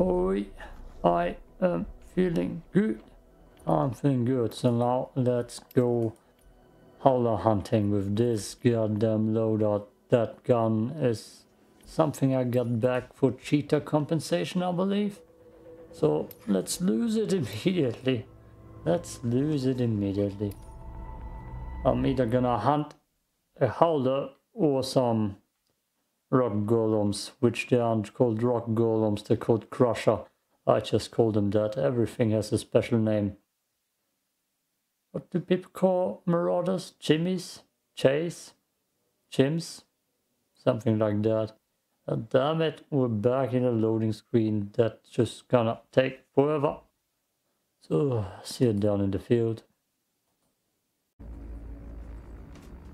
Oi, I am feeling good. I'm feeling good. So now let's go howler hunting with this goddamn loadout. That gun is something I got back for cheetah compensation, I believe. So let's lose it immediately. Let's lose it immediately. I'm either gonna hunt a howler or some rock golems, which they aren't called rock golems, they're called crusher. I just call them that. Everything has a special name. What do people call marauders? Jimmies? Chase? Jims? Something like that. And damn it, we're back in a loading screen that's just gonna take forever. So, see you down in the field.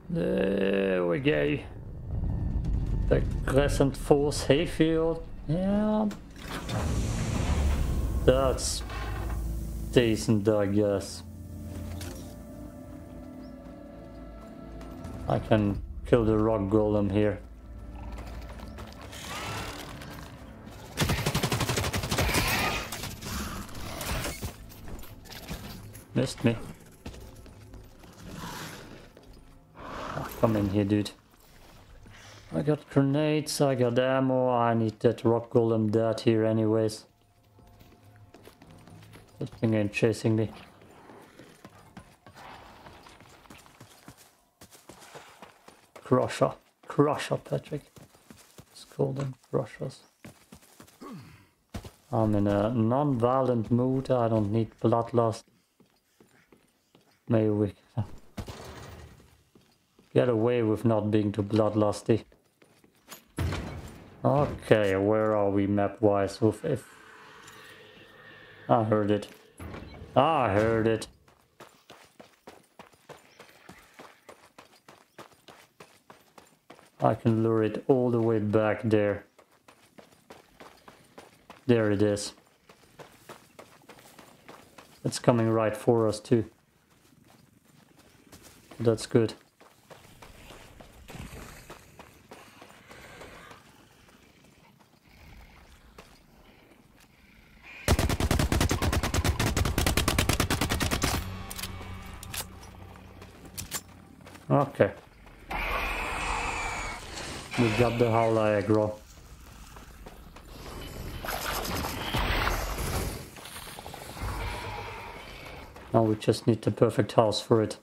There we go. The Crescent Falls Hayfield. Yeah. That's decent, I guess. I can kill the rock golem here. Missed me. Come in here, dude. I got grenades, I got ammo, I need that rock golem dead here anyways. This thing ain't chasing me. Crusher. Crusher, Patrick. Let's call them crushers. I'm in a non-violent mood, I don't need bloodlust. Maybe we can get away with not being too bloodlusty. Okay, where are we map-wise with if... I heard it. I heard it. I can lure it all the way back there. There it is. It's coming right for us too. That's good. Okay. We got the Howler aggro. Now we just need the perfect house for it.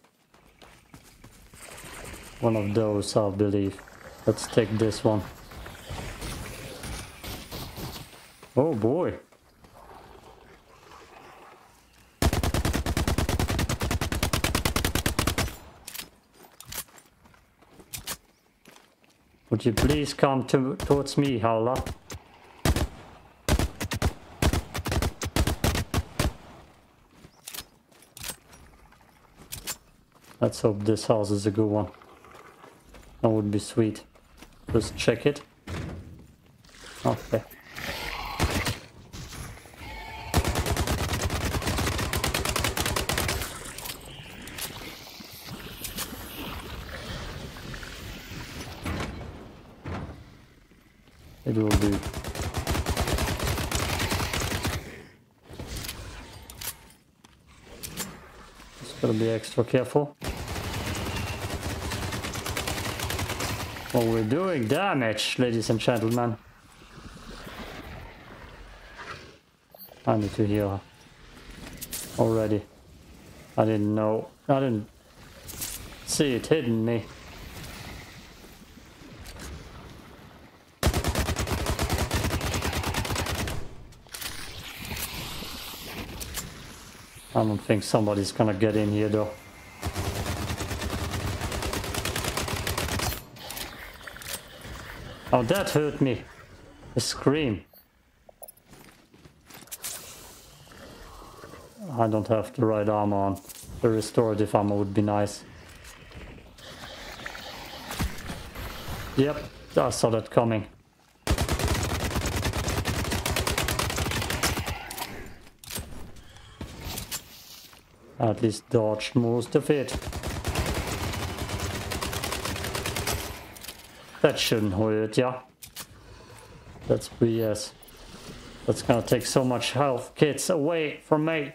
One of those, I believe. Let's take this one. Oh boy. Would you please come to, towards me, Howler? Let's hope this house is a good one. That would be sweet. Just check it. Okay. It will do. Just gotta be extra careful. Oh, we're doing damage, ladies and gentlemen. I need to heal already. I didn't know. I didn't see it hitting me. Think somebody's gonna get in here though. Oh, that hurt me. The scream. I don't have the right armor on. The restorative armor would be nice. Yep, I saw that coming. At least dodged most of it. That shouldn't hurt ya. That's BS. That's gonna take so much health kits away from me.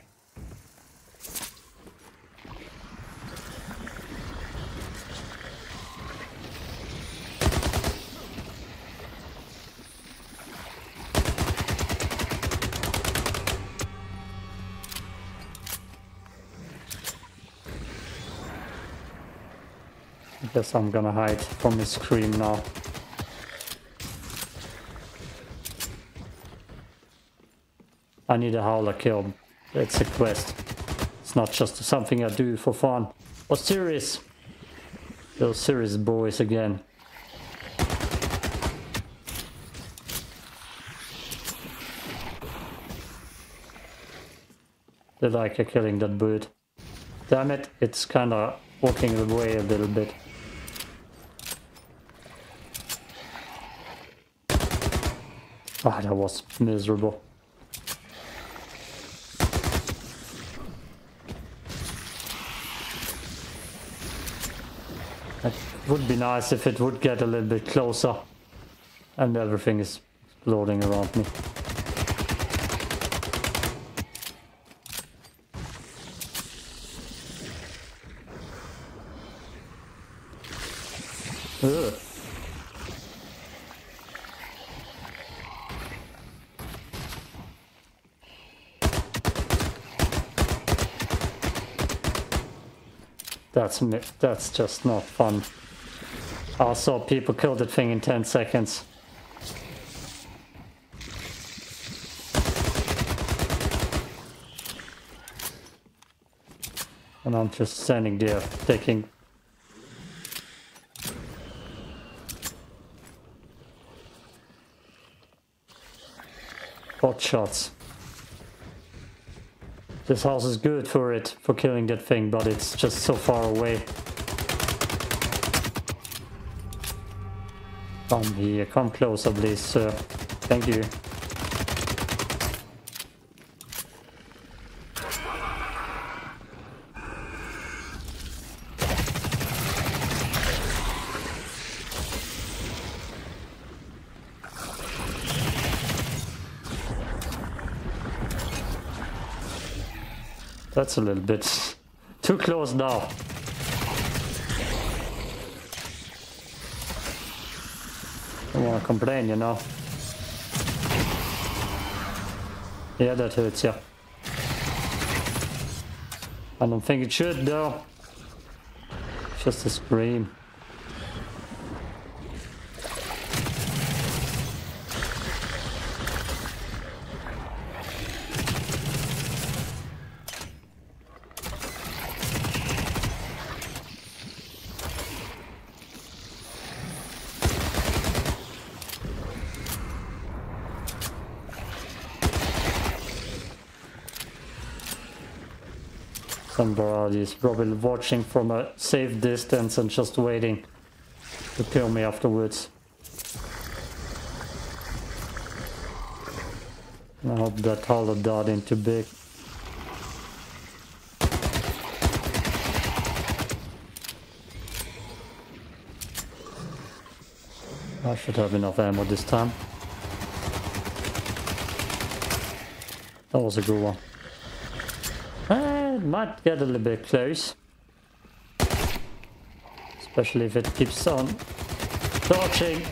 Guess I'm gonna hide from his scream now. I need a howler kill. It's a quest. It's not just something I do for fun. Serious. Those serious boys again. They like killing that bird. Damn it, it's kinda walking away a little bit. Ah, that was miserable. It would be nice if it would get a little bit closer and everything is exploding around me. Ugh. That's just not fun. I saw people kill that thing in 10 seconds. And I'm just standing there taking Hot shots. This house is good for it, for killing that thing, but it's just so far away. Come here, come closer please, sir. Thank you. That's a little bit too close now. Don't wanna complain, you know. Yeah, that hurts, yeah. I don't think it should though. Just a scream. Probably watching from a safe distance and just waiting to kill me afterwards. I hope that hollow dot ain't too big. I should have enough ammo this time. That was a good one ah, might get a little bit close. Especially if it keeps on torching.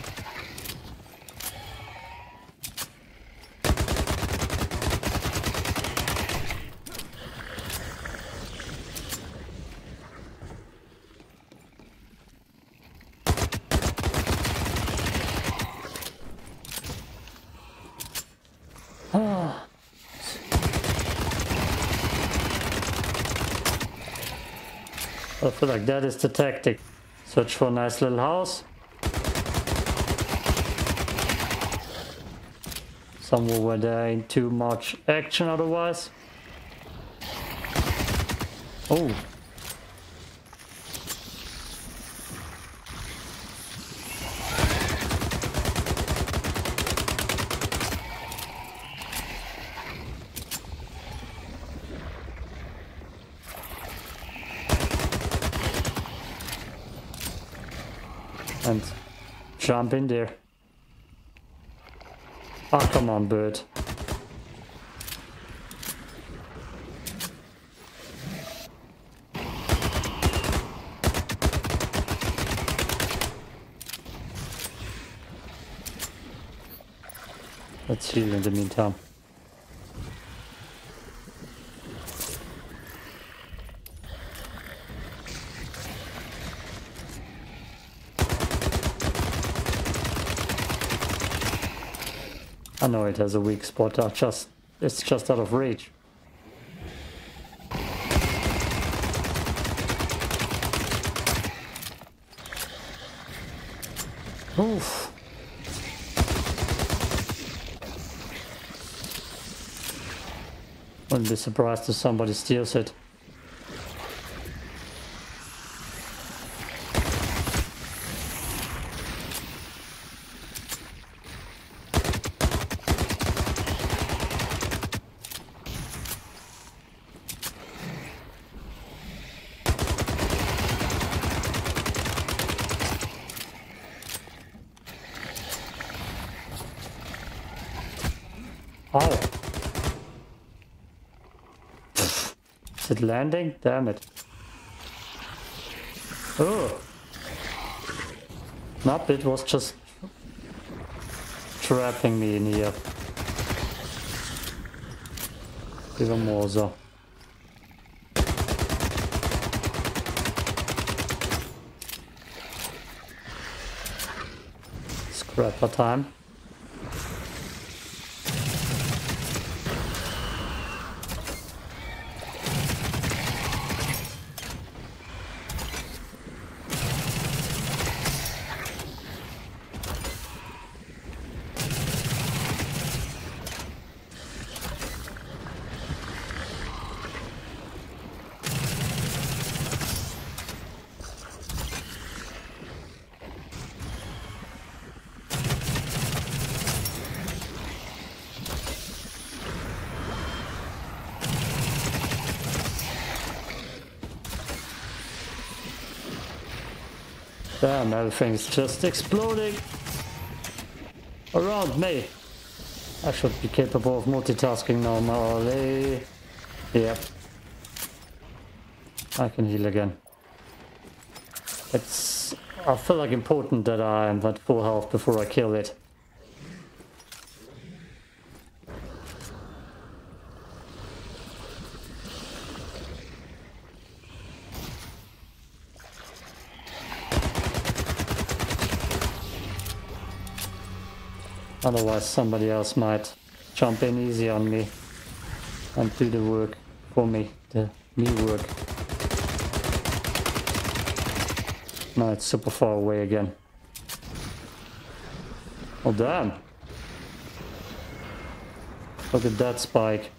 feel that is the tactic. Search for a nice little house. Somewhere where there ain't too much action otherwise. Oh, Jump in there. Ah, oh, come on, bird. Let's heal in the meantime. I know it has a weak spot, I just it's just out of reach. Oof. Wouldn't be surprised if somebody steals it. Oh. Is it landing? Damn it. Oh. Nope, it was just trapping me in here. Even more so. Scrapper time. Everything's just exploding around me. I should be capable of multitasking normally. Yep. I can heal again. It's... I feel like important that I am at full health before I kill it. Otherwise somebody else might jump in easy on me and do the work for me, the me work. Now it's super far away again. Well damn! Look at that spike.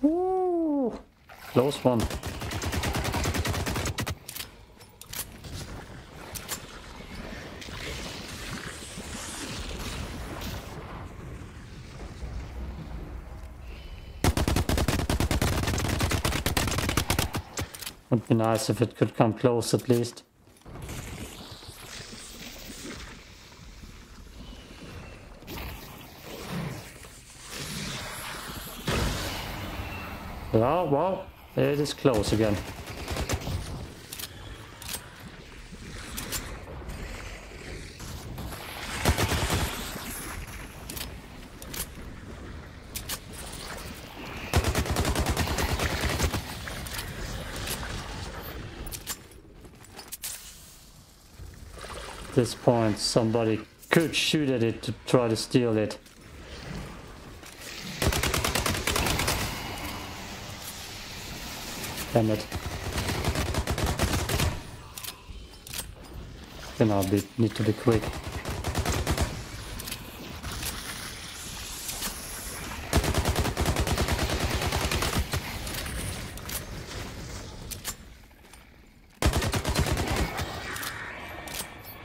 Woo! Close one. Nice if it could come close at least. Oh, well, it is close again. this point somebody could shoot at it to try to steal it. Damn it. Then I'll be, need to be quick.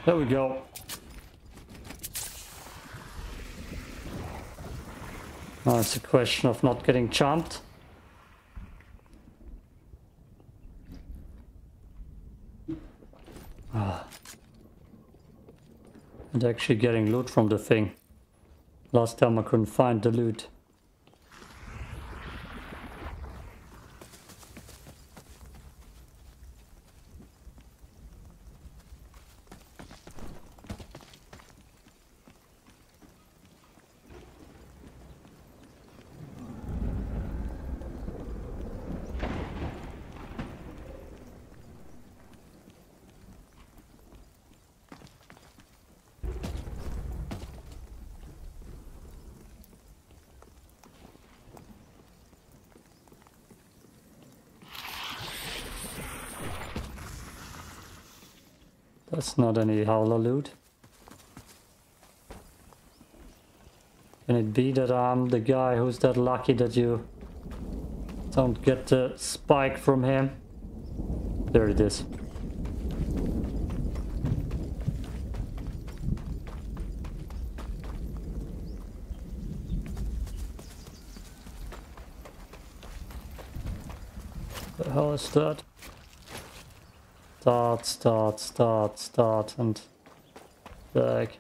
There we go. It's a question of not getting jumped. Ah. And actually getting loot from the thing. Last time I couldn't find the loot. That's not any howler loot. Can it be that I'm the guy who's that lucky that you don't get the spike from him? There it is. The hell is that? Start, start, start, start, and back.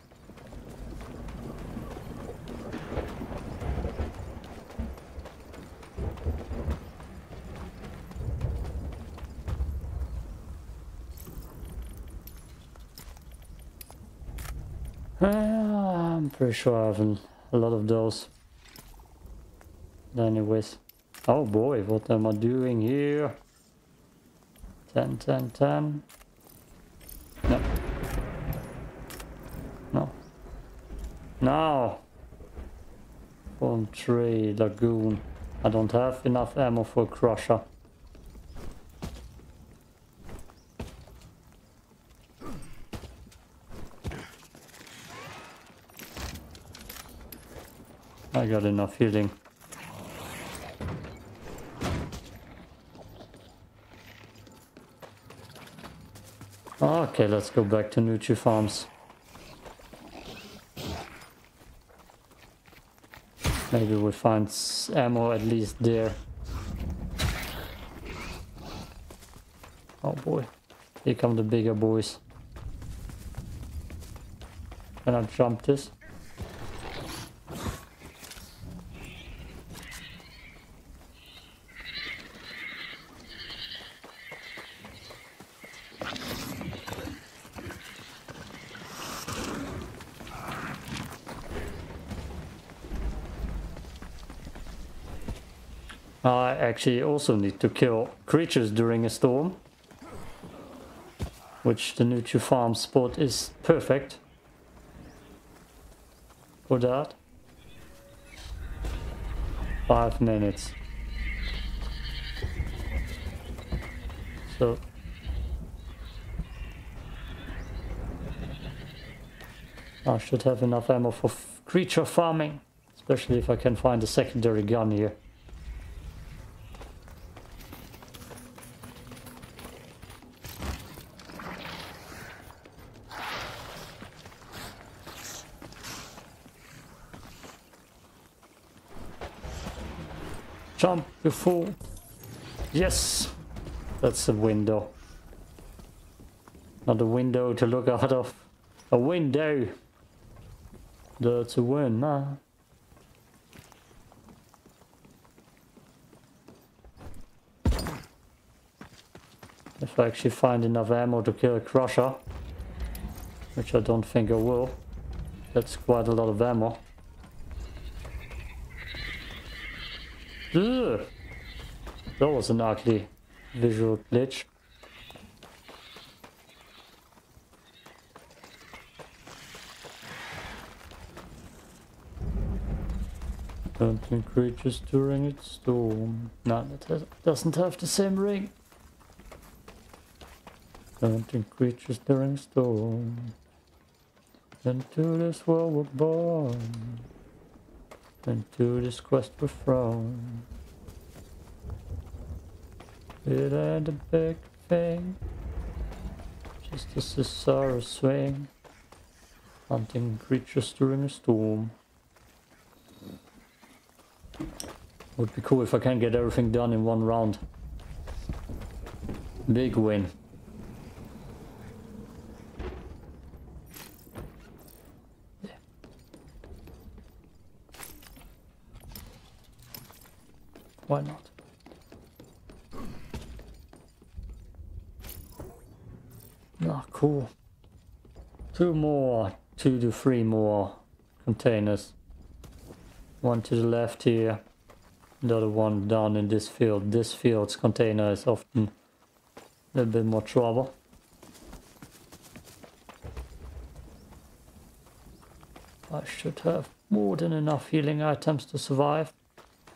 Ah, I'm pretty sure I have a lot of those. Anyways. Oh boy, what am I doing here? 10, 10, 10. No. No. No! One tree, lagoon. I don't have enough ammo for crusher. I got enough healing. Okay, let's go back to Nutri Farms. Maybe we'll find ammo at least there. Oh boy, here come the bigger boys. Can I jump this? I actually also need to kill creatures during a storm. Which the Nutri Farm spot is perfect for that. Five minutes. So I should have enough ammo for creature farming, especially if I can find a secondary gun here. Fool. Yes! That's a window. Not a window to look out of. A window! That's a win, nah. If I actually find enough ammo to kill a crusher, which I don't think I will, that's quite a lot of ammo. Ugh. That was an ugly visual glitch. Hunting creatures during its storm. No, that doesn't have the same ring. Hunting creatures during storm. Into this world we're born. Into this quest we're from. It ain't a big thing. Just a Cesaro swing. Hunting creatures during a storm. Would be cool if I can get everything done in one round. Big win. Why not? Two more, two to three more containers. One to the left here, another one down in this field. This field's container is often a little bit more trouble. I should have more than enough healing items to survive.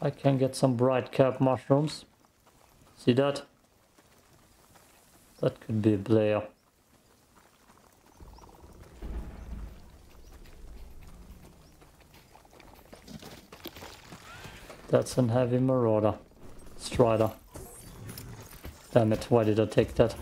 I can get some bright cap mushrooms. See that? That could be a player. That's an heavy marauder. Strider. Damn it, why did I take that?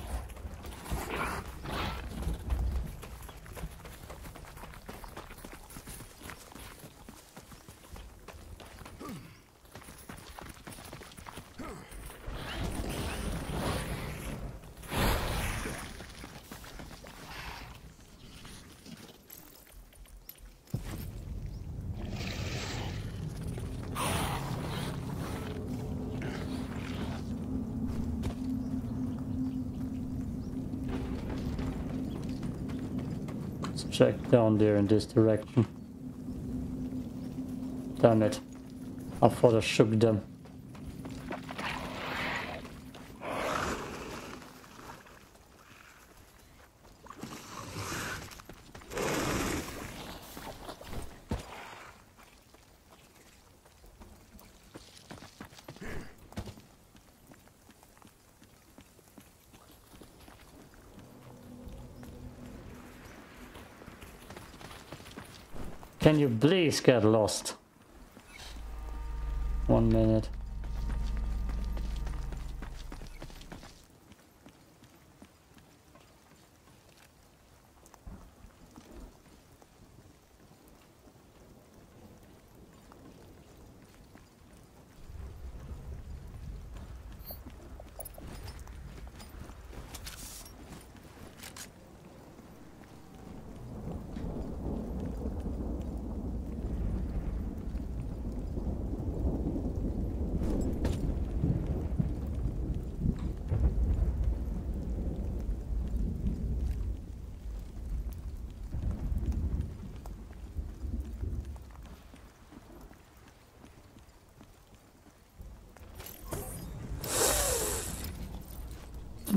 check down there in this direction. Damn it. I thought I shook them. Can you please get lost? One minute.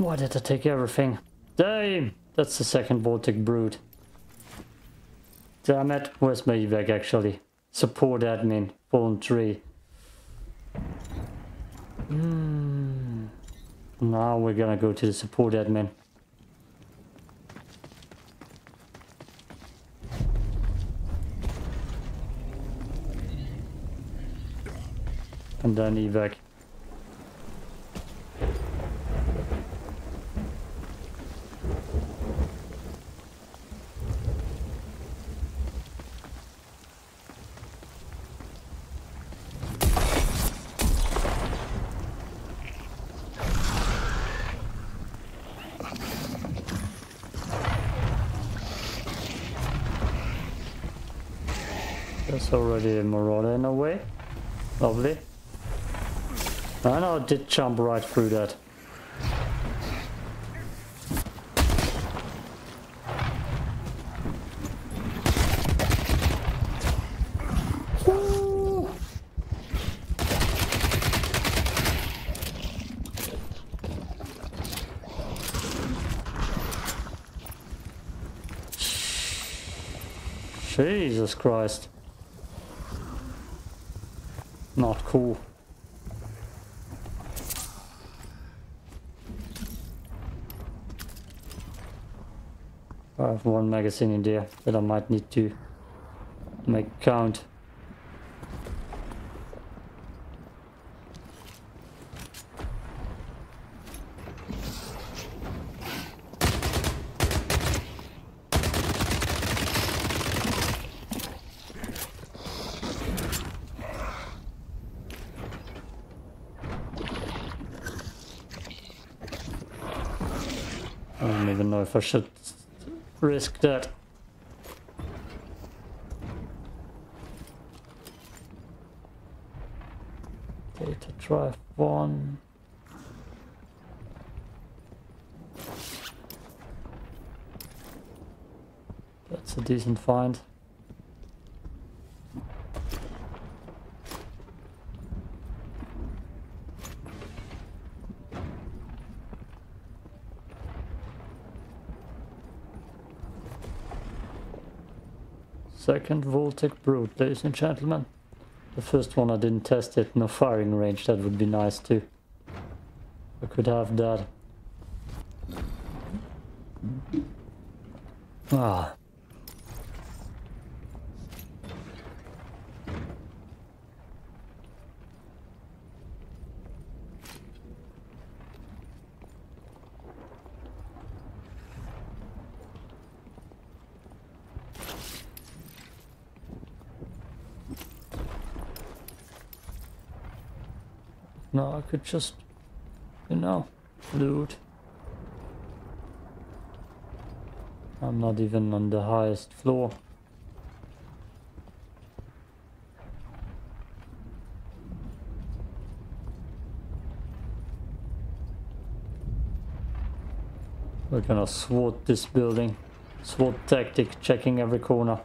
Why did I take everything? Damn! That's the second Voltaic Brute. Damn it, where's my evac actually? Support admin, voluntary. Hmm. Now we're gonna go to the support admin. And then evac. That's already a marauder in a way. Lovely. I know did jump right through that. Jesus Christ. Not cool. I have one magazine in there that I might need to make count. I don't even know if I should risk that. Data drive one. That's a decent find. Second Voltaic Brute, ladies and gentlemen. The first one I didn't test it, no firing range, that would be nice too. I could have that. Ah. No, I could just, you know, loot. I'm not even on the highest floor. We're gonna SWAT this building. SWAT tactic, checking every corner.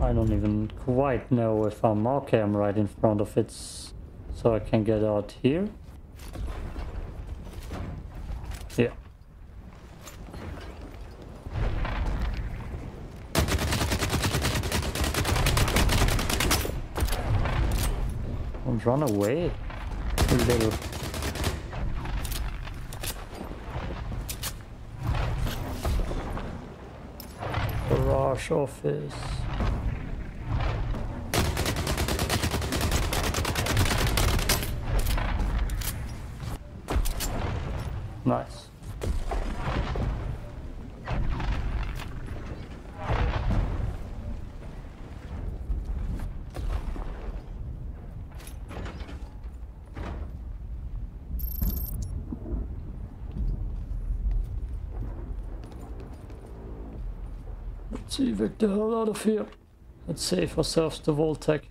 I don't even I'm okay, I'm right in front of it, so I can get out here. Yeah. Don't run away, you little... Garage office. Nice. Let's evict the hell out of here. Let's save ourselves the Voltaic.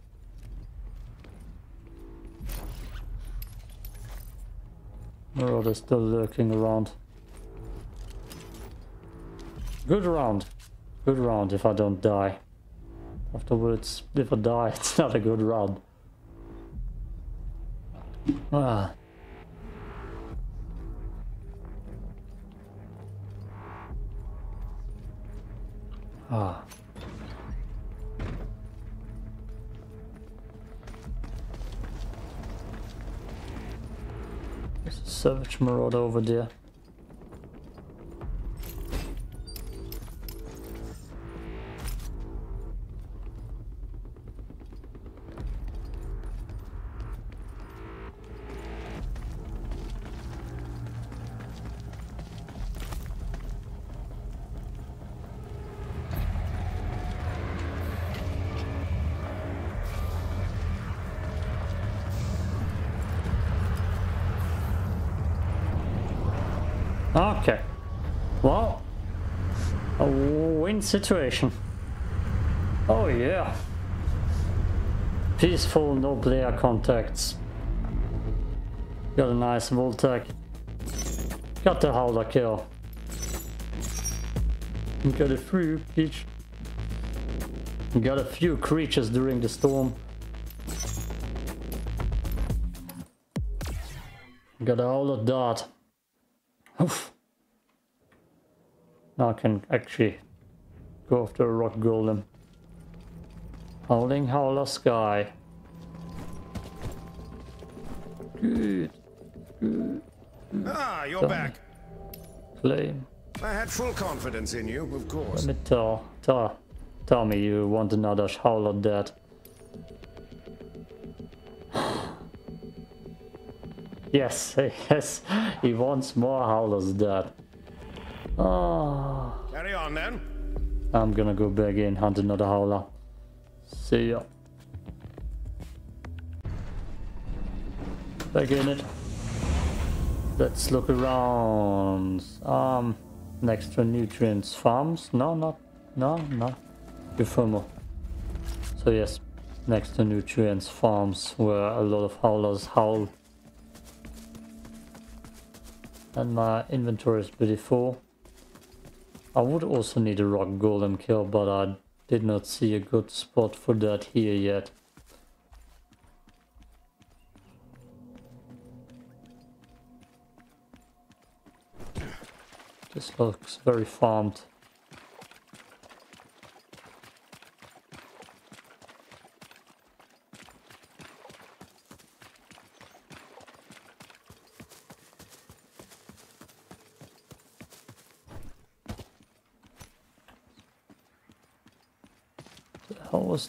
Marauder still lurking around. Good round. Good round if I don't die. Afterwards, if I die, it's not a good round. Ah. Ah. Savage Marauder over there. Situation. Oh yeah. Peaceful, no player contacts. Got a nice Voltaic. Got the Howler kill. Got a few each. Got a few creatures during the storm. Got a Howler dart. Oof. Now I can actually go after a rock golem. Howling Howler Sky. Good. Good. Ah, you're Done. back. Flame. I had full confidence in you, of course. Let me tell, tell, tell me you want another Howler dead. yes, yes, he wants more Howlers dead. Oh, Carry on then. I'm gonna go back in, hunt another Howler. See ya. Back in it. Let's look around. Um, next to nutrients farms? No, not, no, no. Euphemo. So yes, next to nutrients farms where a lot of howlers howl. And my inventory is pretty full. I would also need a rock golem kill, but I did not see a good spot for that here yet. This looks very farmed.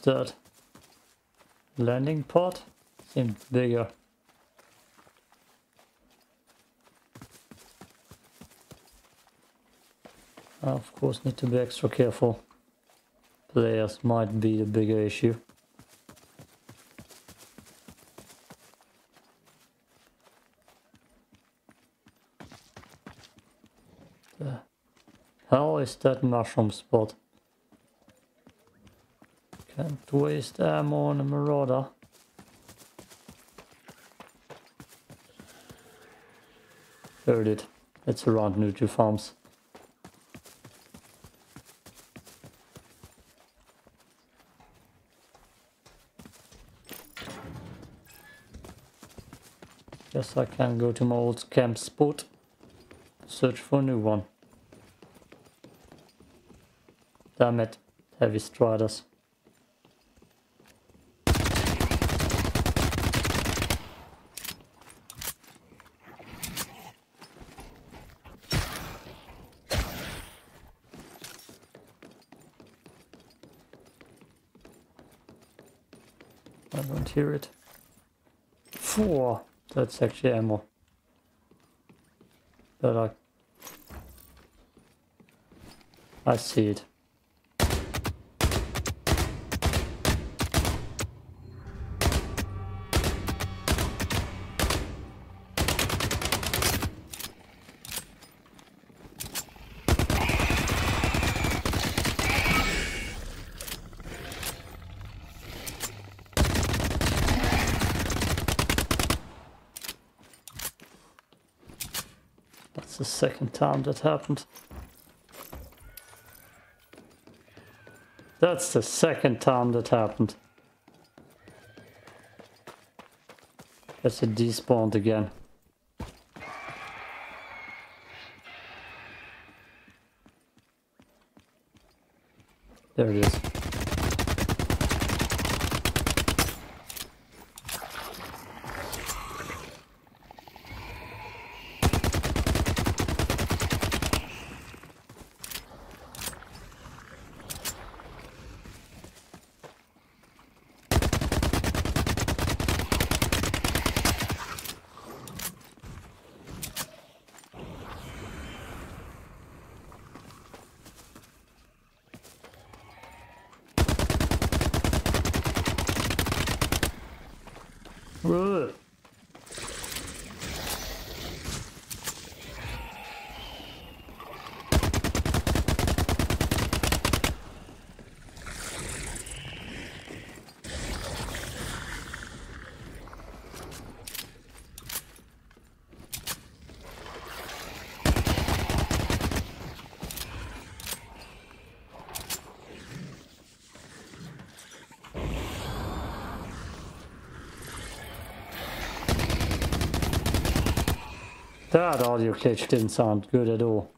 That? Landing pod? Seemed bigger. Of course need to be extra careful. Players might be the bigger issue. Uh, the hell is that mushroom spot? Can't waste ammo on a marauder. Heard it. It's around Nutri Farms. Guess I can go to my old camp spot. Search for a new one. Damn it. Heavy striders. It. Four. That's actually ammo. But I... I see it. Time that happened. That's the second time that happened. Guess it despawned again. There it is. Ugh. That audio glitch didn't sound good at all.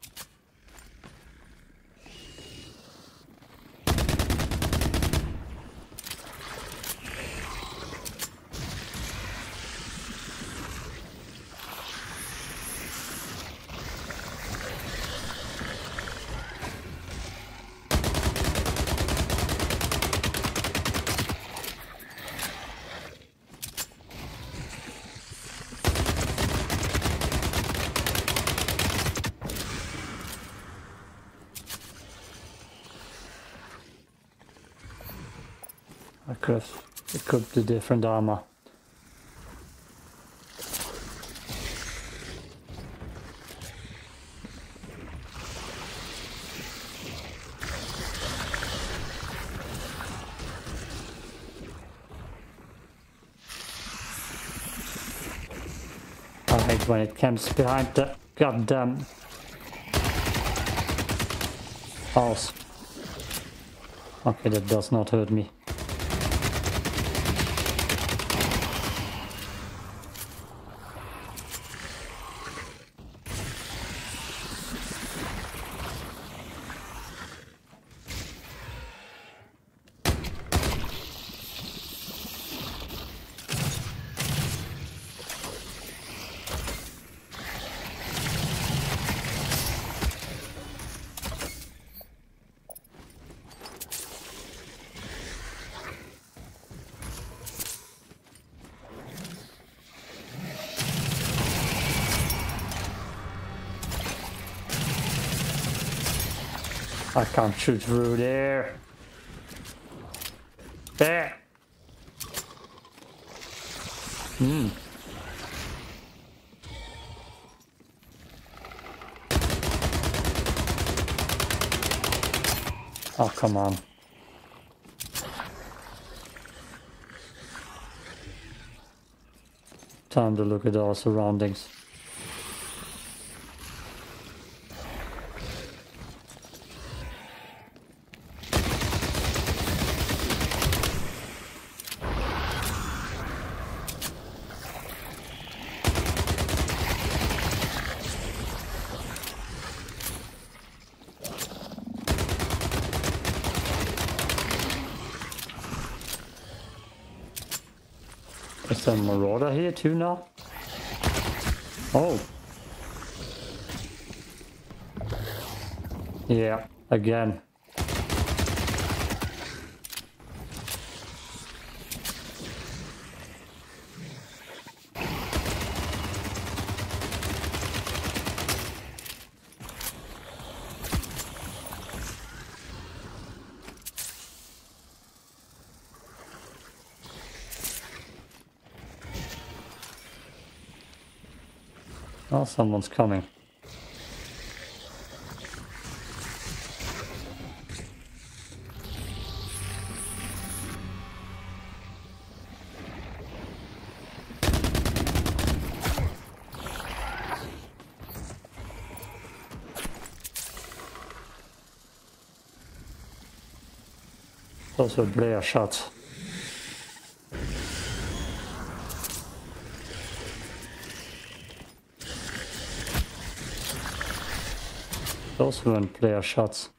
I could have a different armor. I hate when it comes behind the goddamn house. Okay, that does not hurt me. I can't shoot through there. There. Hmm. Oh, come on. Time to look at our surroundings. Is there a too now? Oh. Yeah, again. Oh, someone's coming. Those were Blair shots. Those weren't player shots.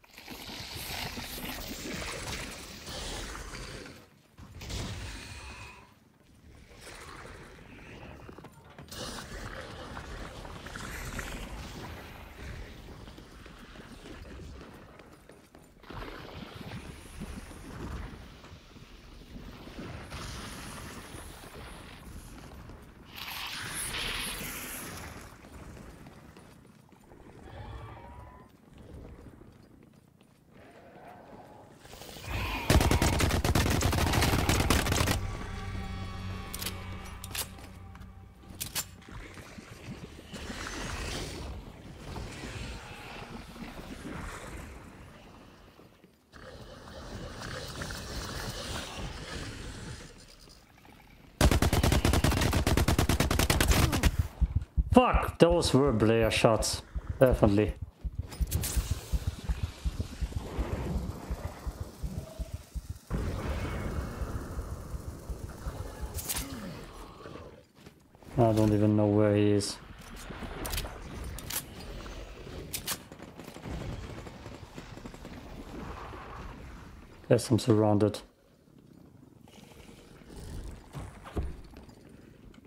Fuck, those were Blair shots. Definitely. I don't even know where he is. Guess I'm surrounded.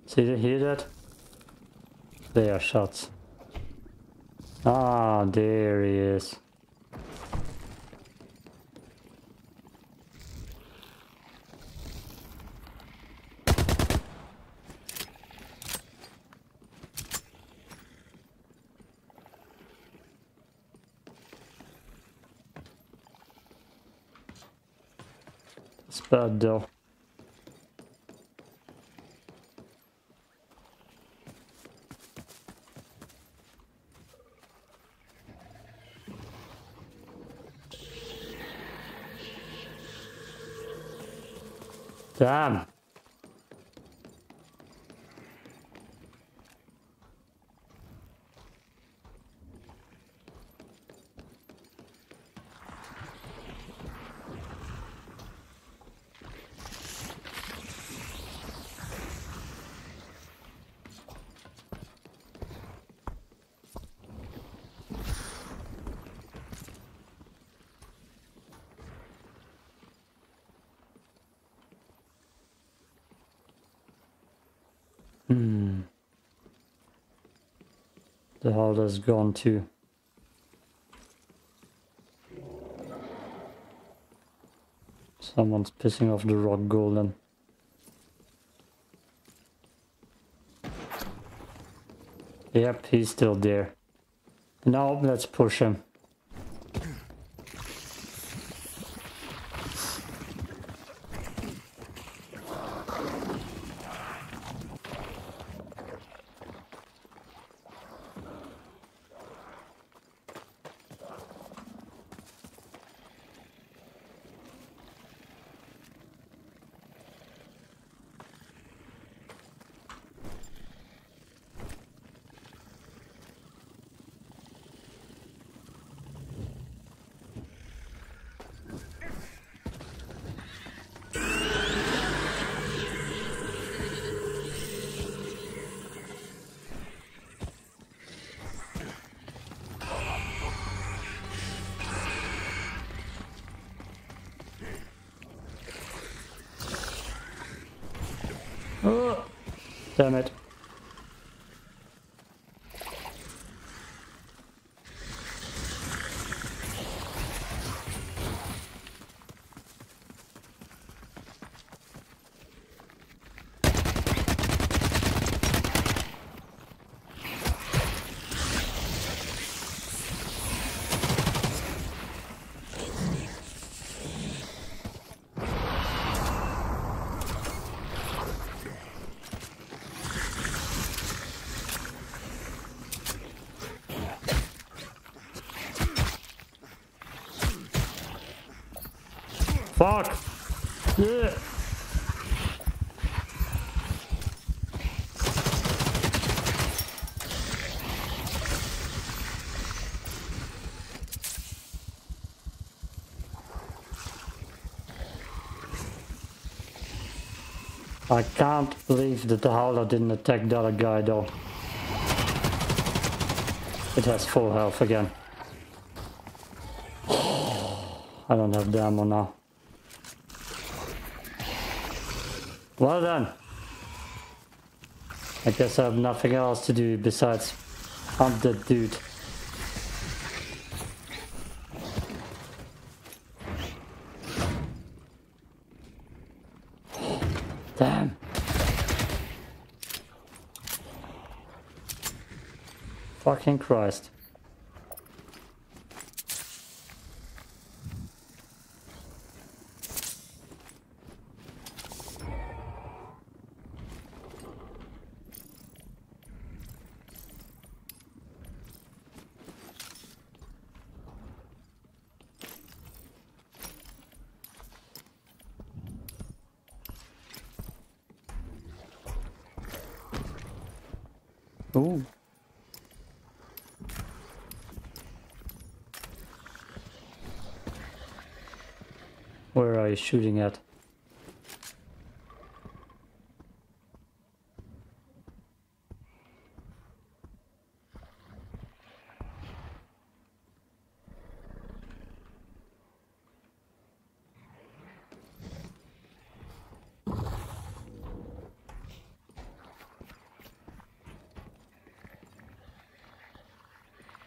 See, hear that? They are shots. Ah, there he is. It's bad though. Damn. Hmm. Howler's gone too. Someone's pissing off the rock golem. Yep, he's still there. Now let's push him. Oh, damn it. Fuck! I can't believe that the howler didn't attack the other guy though. It has full health again. I don't have ammo now. Well done. I guess I have nothing else to do besides hunt that dude. Damn. Fucking Christ. Ooh. You shooting at?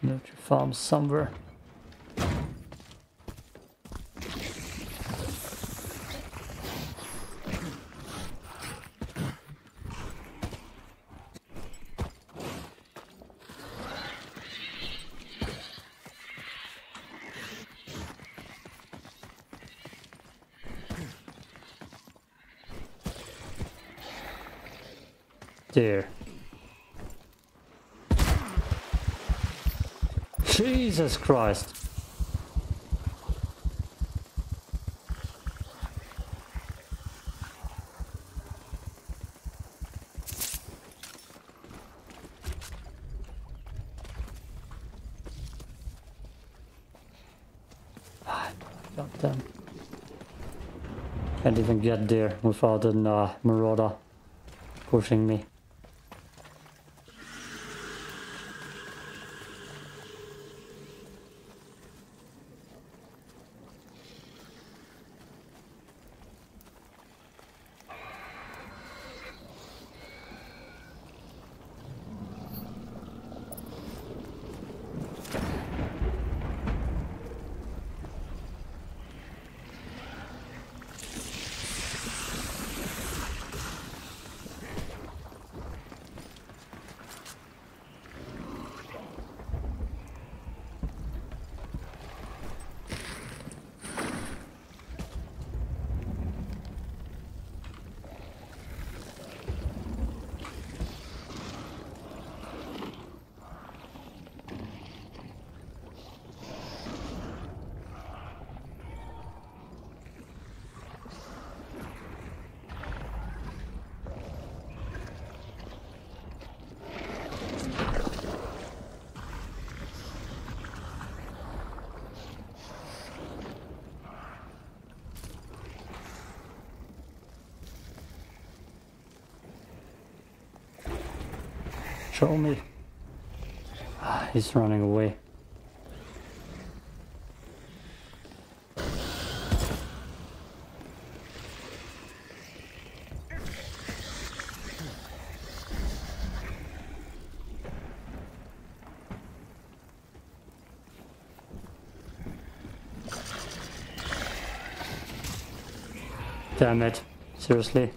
Nurture farm somewhere. There. Jesus Christ. God damn. Can't even get there without a uh, marauder pushing me. Show me. Ah, he's running away. Damn it. Seriously.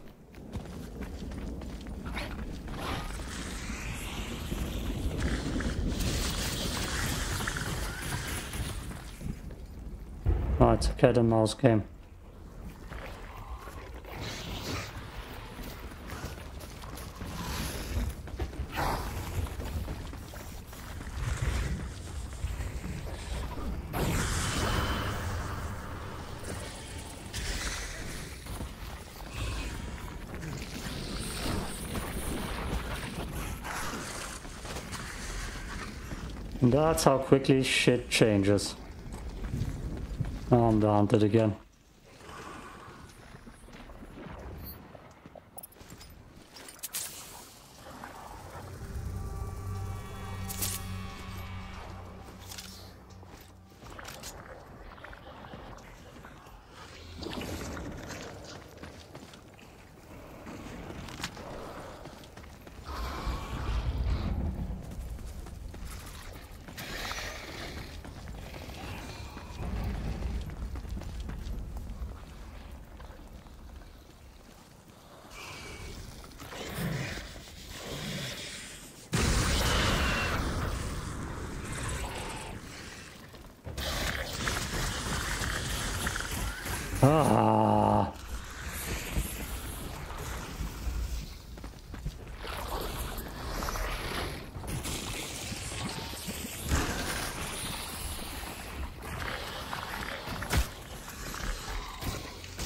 Cat and mouse game. And that's how quickly shit changes. Oh, I'm the hunted again.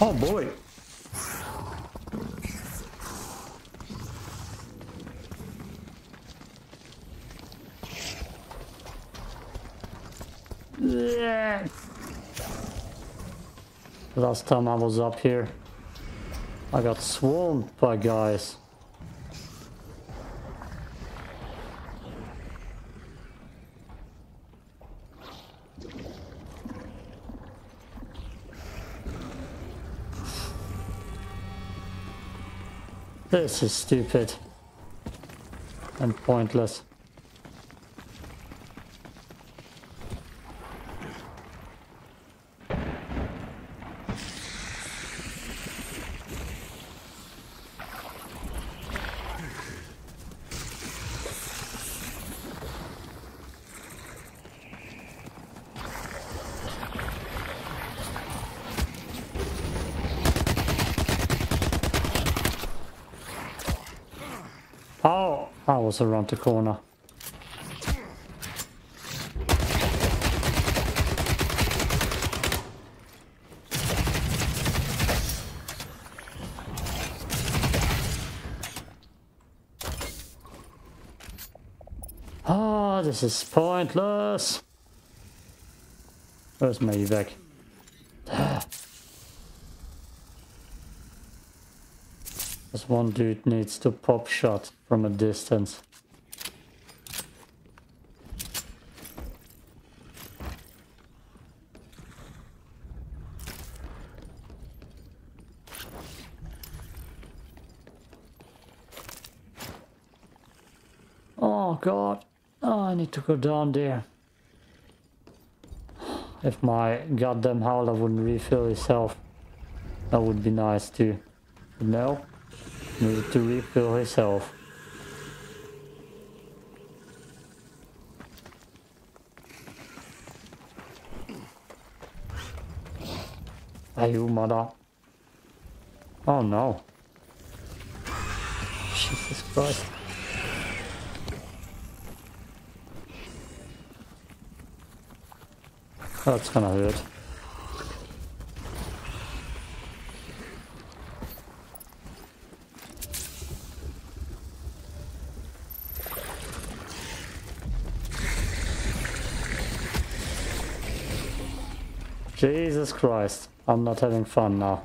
Oh boy. Yeah. Last time I was up here, I got swarmed by guys. This is stupid and pointless. Oh, around the corner. Ah, this is pointless. Where's my evac? One dude needs to pop shot from a distance. Oh god. Oh, I need to go down there. If my goddamn howler wouldn't refill itself, that would be nice too. But no, needed to refill himself. Are you mother? Oh no. Jesus Christ. Oh, That's gonna hurt. Jesus Christ, I'm not having fun now.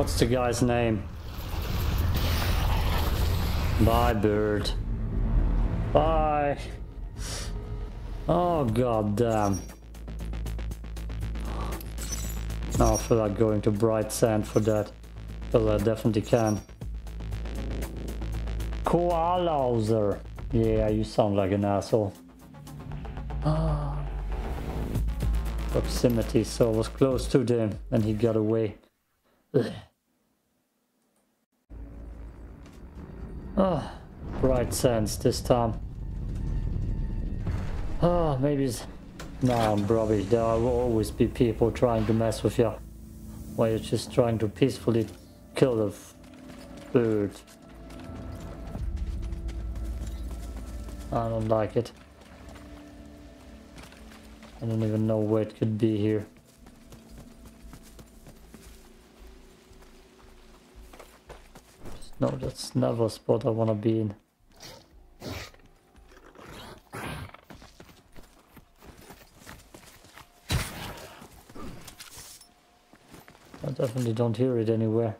What's the guy's name? Bye, bird. Bye. Oh, god damn. Now I feel like going to Bright Sand for that. But I definitely can. Koalauser. Yeah, you sound like an asshole. Proximity, so I was close to them and he got away. Ugh. Ah, sands this time. Ah, maybe it's... Nah, I'm rubbish. There will always be people trying to mess with you. While you're just trying to peacefully kill the bird. I don't like it. I don't even know where it could be here. No, that's never a spot I want to be in. Definitely don't hear it anywhere.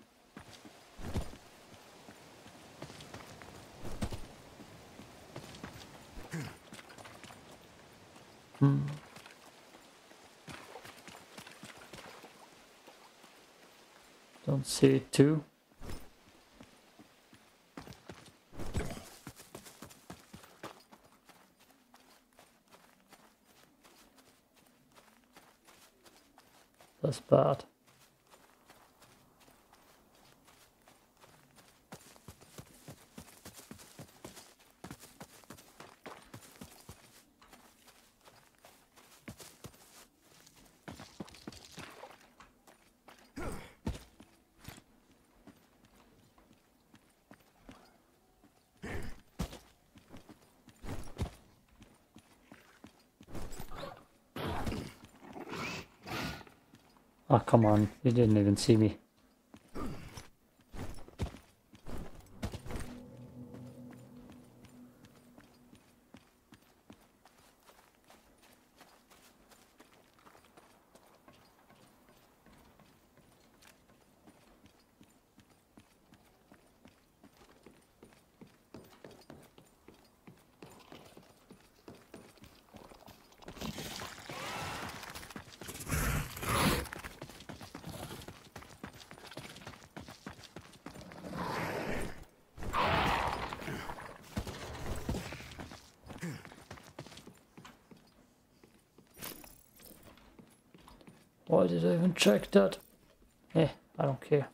Hmm. Don't see it too. That's bad. Come on. You didn't even see me. Why did I that? Eh, I don't care.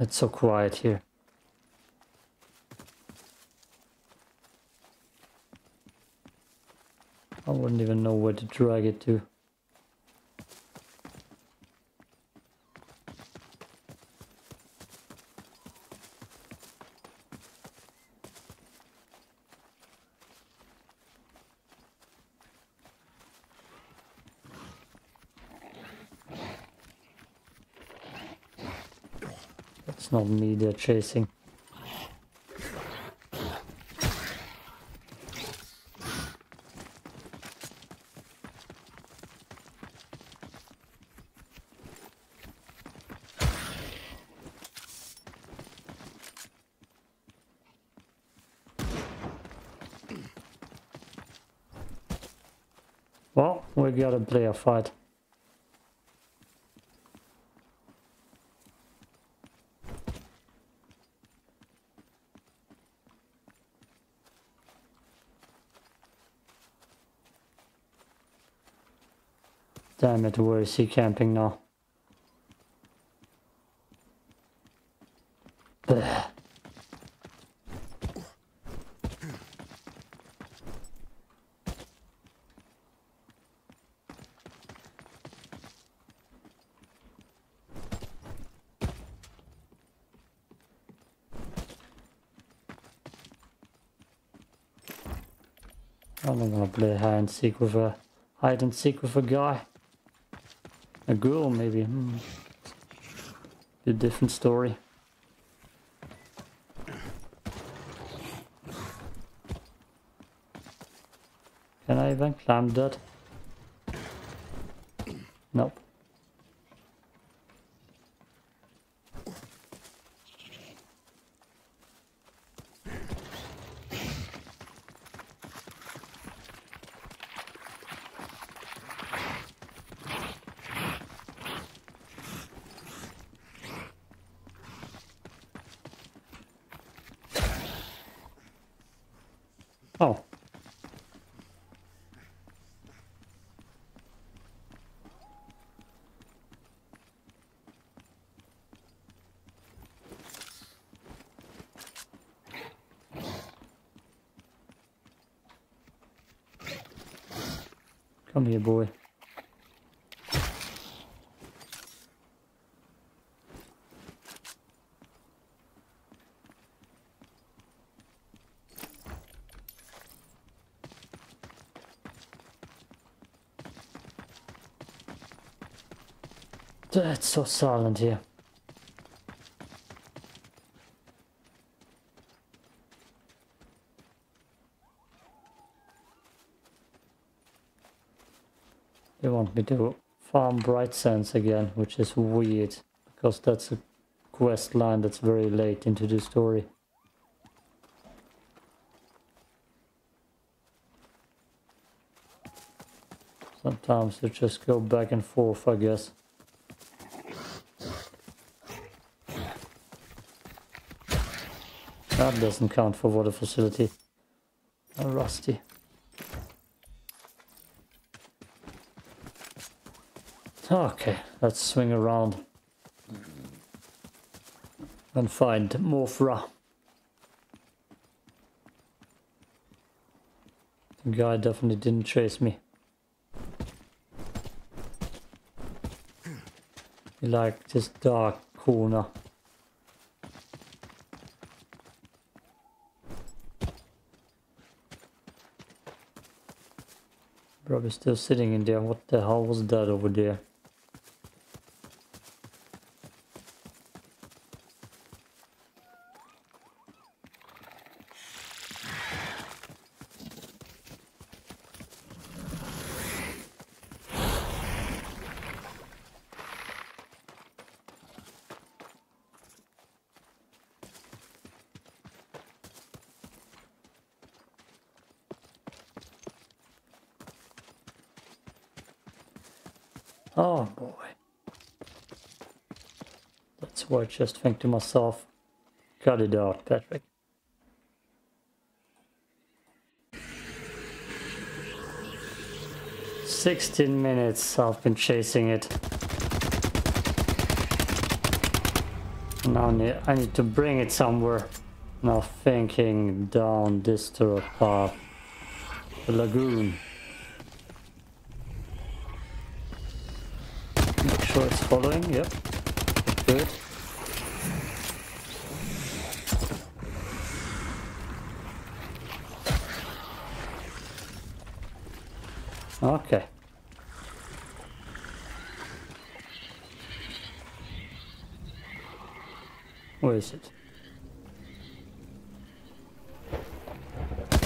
It's so quiet here. I wouldn't even know where to drag it to. It's not me they're chasing. Well, we gotta play a fight. Is he camping now? Blech. I'm gonna play hide and seek with a hide and seek with a guy. A girl, maybe. Hmm. A different story. Can I even climb that? Nope. Oh. Come here, boy. It's so silent here. They want me to farm Bright Sands again, which is weird, because that's a quest line that's very late into the story. Sometimes they just go back and forth, I guess. That doesn't count for water facility. Oh, rusty. Okay, let's swing around and find Morphra. The guy definitely didn't chase me. He liked this dark corner. Probably still sitting in there. What the hell was that over there? Oh boy. That's why I just think to myself, cut it out, Patrick. Sixteen minutes I've been chasing it. Now I need to bring it somewhere. Now thinking down this turret path. The lagoon. Make sure it's following, yep. Good. Okay. Where is it?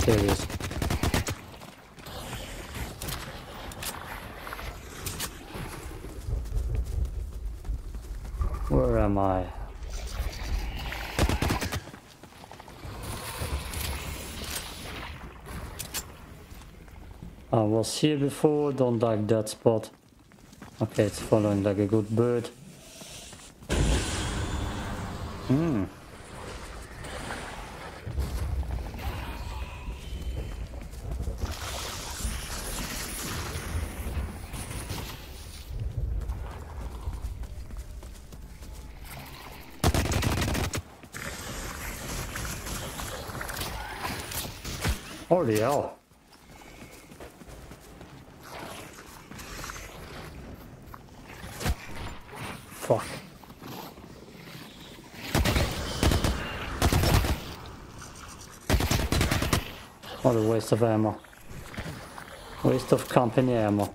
There it is. Where am I? I was here before, don't like that spot. Okay, it's following like a good bird. Hmm. Holy hell. Fuck. Waste of ammo. Waste of company ammo.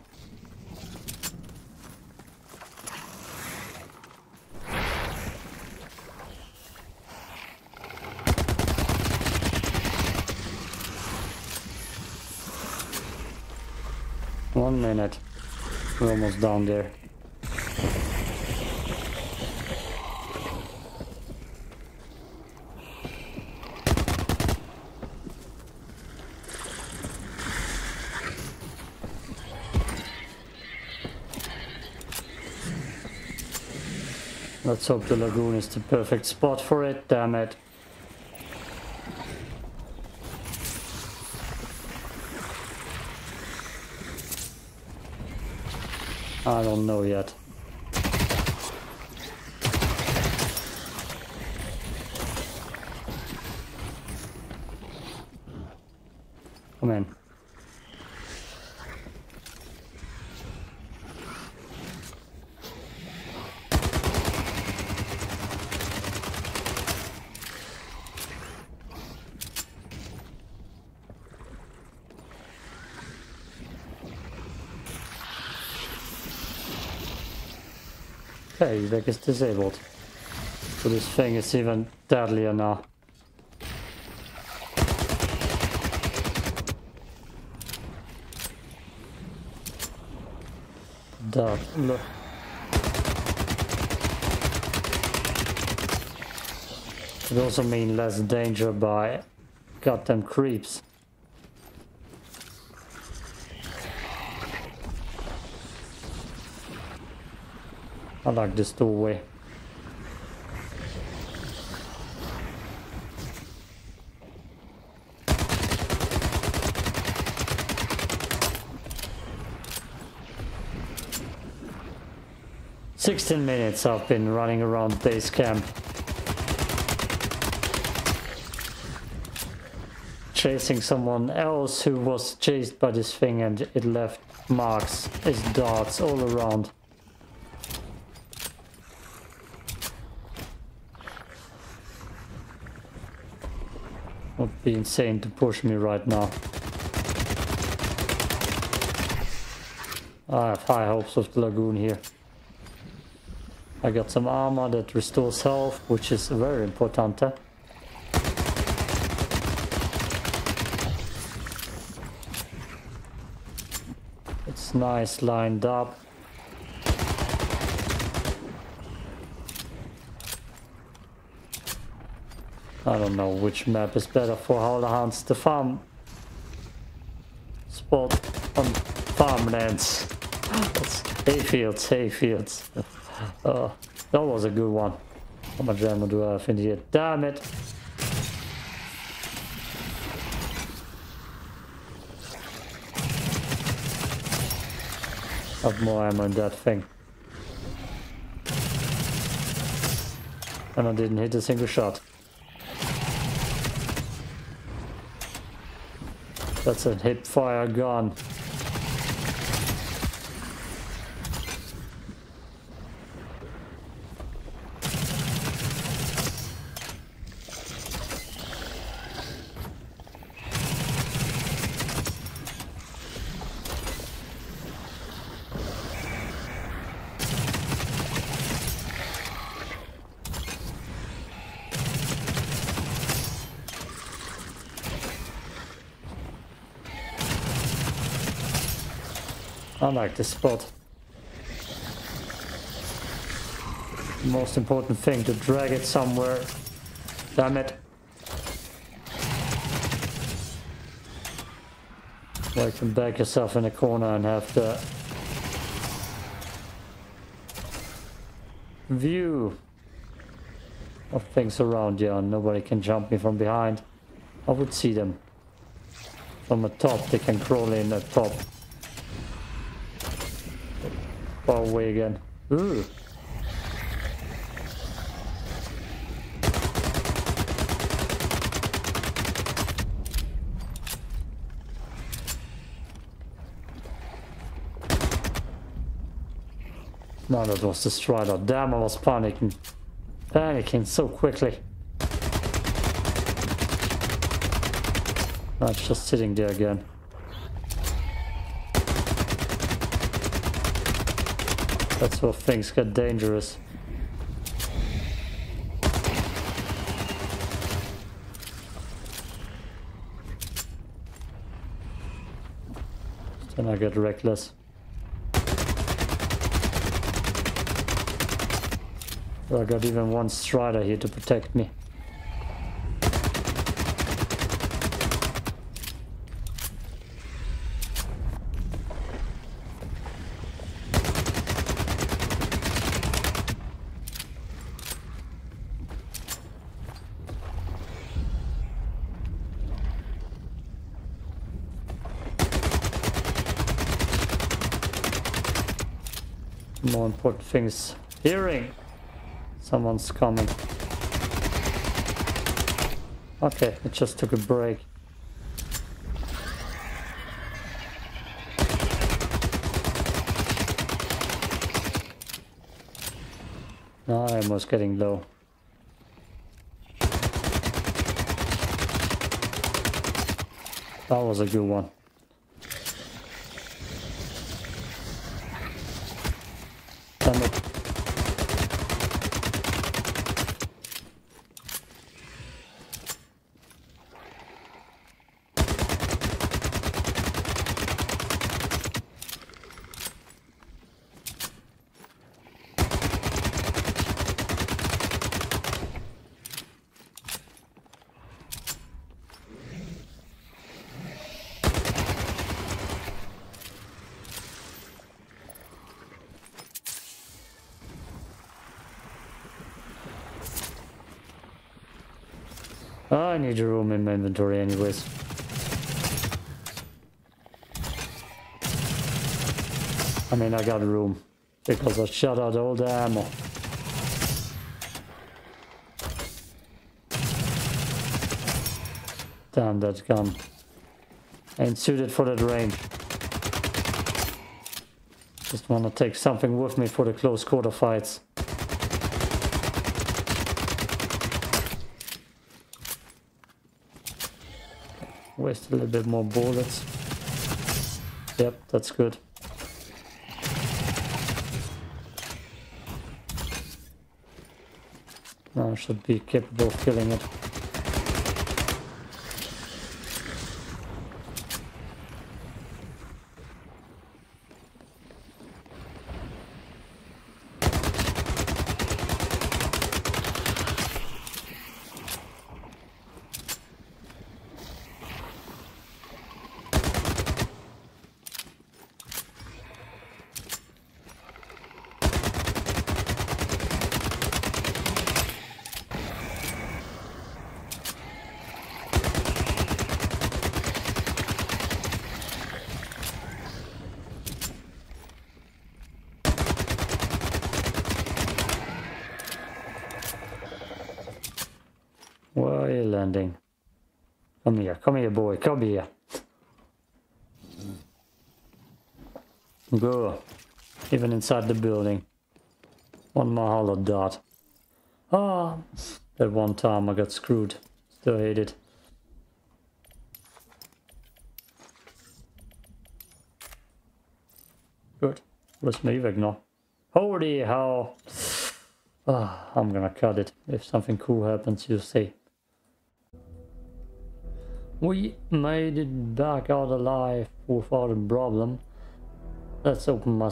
One minute. We're almost down there. Let's hope the lagoon is the perfect spot for it, damn it. I don't know yet. Deck is disabled. So this thing is even deadlier now. That look. It also mean less danger by goddamn creeps. I like this doorway. Sixteen minutes I've been running around base camp. Chasing someone else who was chased by this thing and it left marks, its darts all around. Be insane to push me right now. I have high hopes of the lagoon here. I got some armor that restores health, which is very important. eh? It's nice lined up. I don't know which map is better for Howler Hunts. The farm spot on farmlands. That's hayfields, hayfields. Uh, that was a good one. How much ammo do I have in here? Damn it! I Have more ammo in that thing. And I didn't hit a single shot. That's a hip fire gun. Like this spot. Most important thing to drag it somewhere. Damn it. You can back yourself in a corner and have the view of things around you and nobody can jump me from behind. I would see them. From the top, they can crawl in at top. Far away again. Ooh. No, that was destroyed. Strider. Damn, I was panicking. Panicking so quickly. That's just sitting there again. That's where things get dangerous. Then I get reckless. I got even one strider here to protect me. More important thing hearing. Someone's coming. Okay, it just took a break. No, I was getting low. That was a good one. Damn it. I need room in my inventory anyways. I mean, I got room because I shot out all the ammo. Damn, that gun ain't suited for that range. Just wanna take something with me for the close quarter fights. Waste a little bit more bullets. Yep, that's good. Now I should be capable of killing it. Where are you landing? Come here, come here, boy, come here. Go. Even inside the building. One hollow dot. Ah, that one time I got screwed. Still hate it. Good. Let's move ignore. Holy hell. Ah, I'm gonna cut it. If something cool happens, you'll see. We made it back out alive without a problem. Let's open my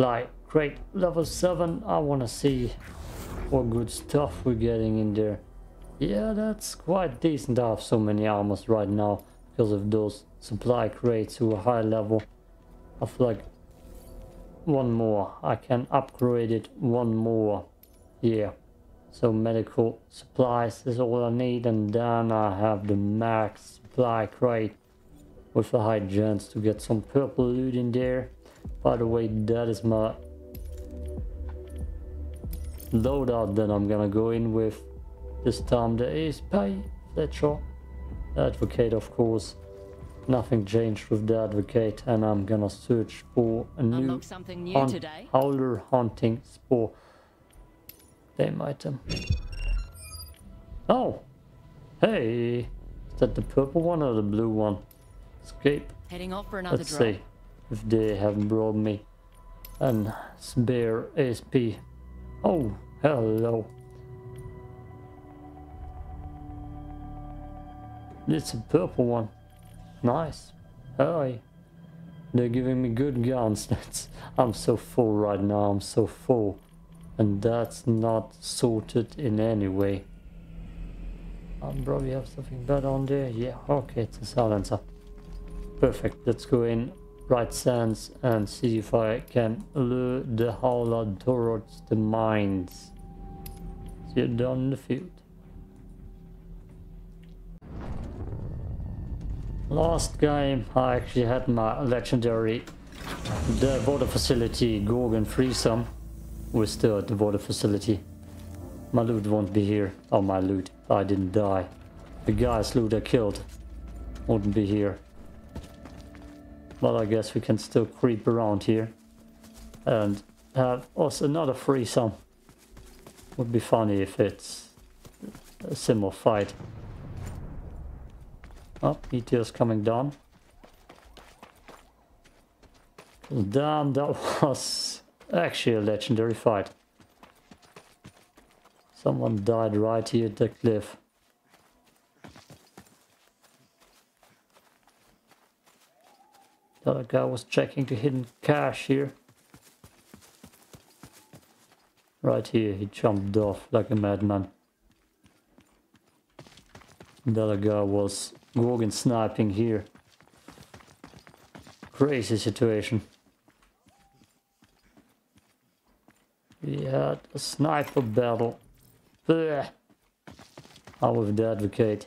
supply crate. Level 7. I wanna see what good stuff we're getting in there. Yeah, that's quite decent. I have so many armors right now because of those supply crates who are high level. I feel like one more. I can upgrade it one more. Yeah. So medical supplies is all I need and then I have the max supply crate with a high chance to get some purple loot in there. By the way, that is my loadout that I'm gonna go in with. This time there is pay Fletcher. Advocate of course. Nothing changed with the advocate and I'm gonna search for a new Unlock something new hunt- today. howler hunting spore. Damn item. Oh! Hey! Is that the purple one or the blue one? Escape. Heading off for another Let's drop. see if they haven't brought me an spare SP. Oh, hello. It's a purple one. Nice. Hi. They're giving me good guns. That's I'm so full right now. I'm so full. And that's not sorted in any way. Bro, we have something better on there? Yeah, okay, it's a silencer. Perfect, let's go in right sense and see if I can lure the howler towards the mines. See you're down in the field. Last game I actually had my legendary the water facility, Gorgon threesome. We're still at the water facility. My loot won't be here. Oh, my loot. I didn't die. The guy's loot I killed wouldn't be here. But I guess we can still creep around here. And have us another threesome. Would be funny if it's a similar fight. Oh, meteor's coming down. Damn, that was actually a legendary fight. Someone died right here at the cliff. Other guy was checking the hidden cache here. Right here, he jumped off like a madman. The other guy was Gorgon sniping here. Crazy situation. We had a sniper battle. Blech. I the advocate.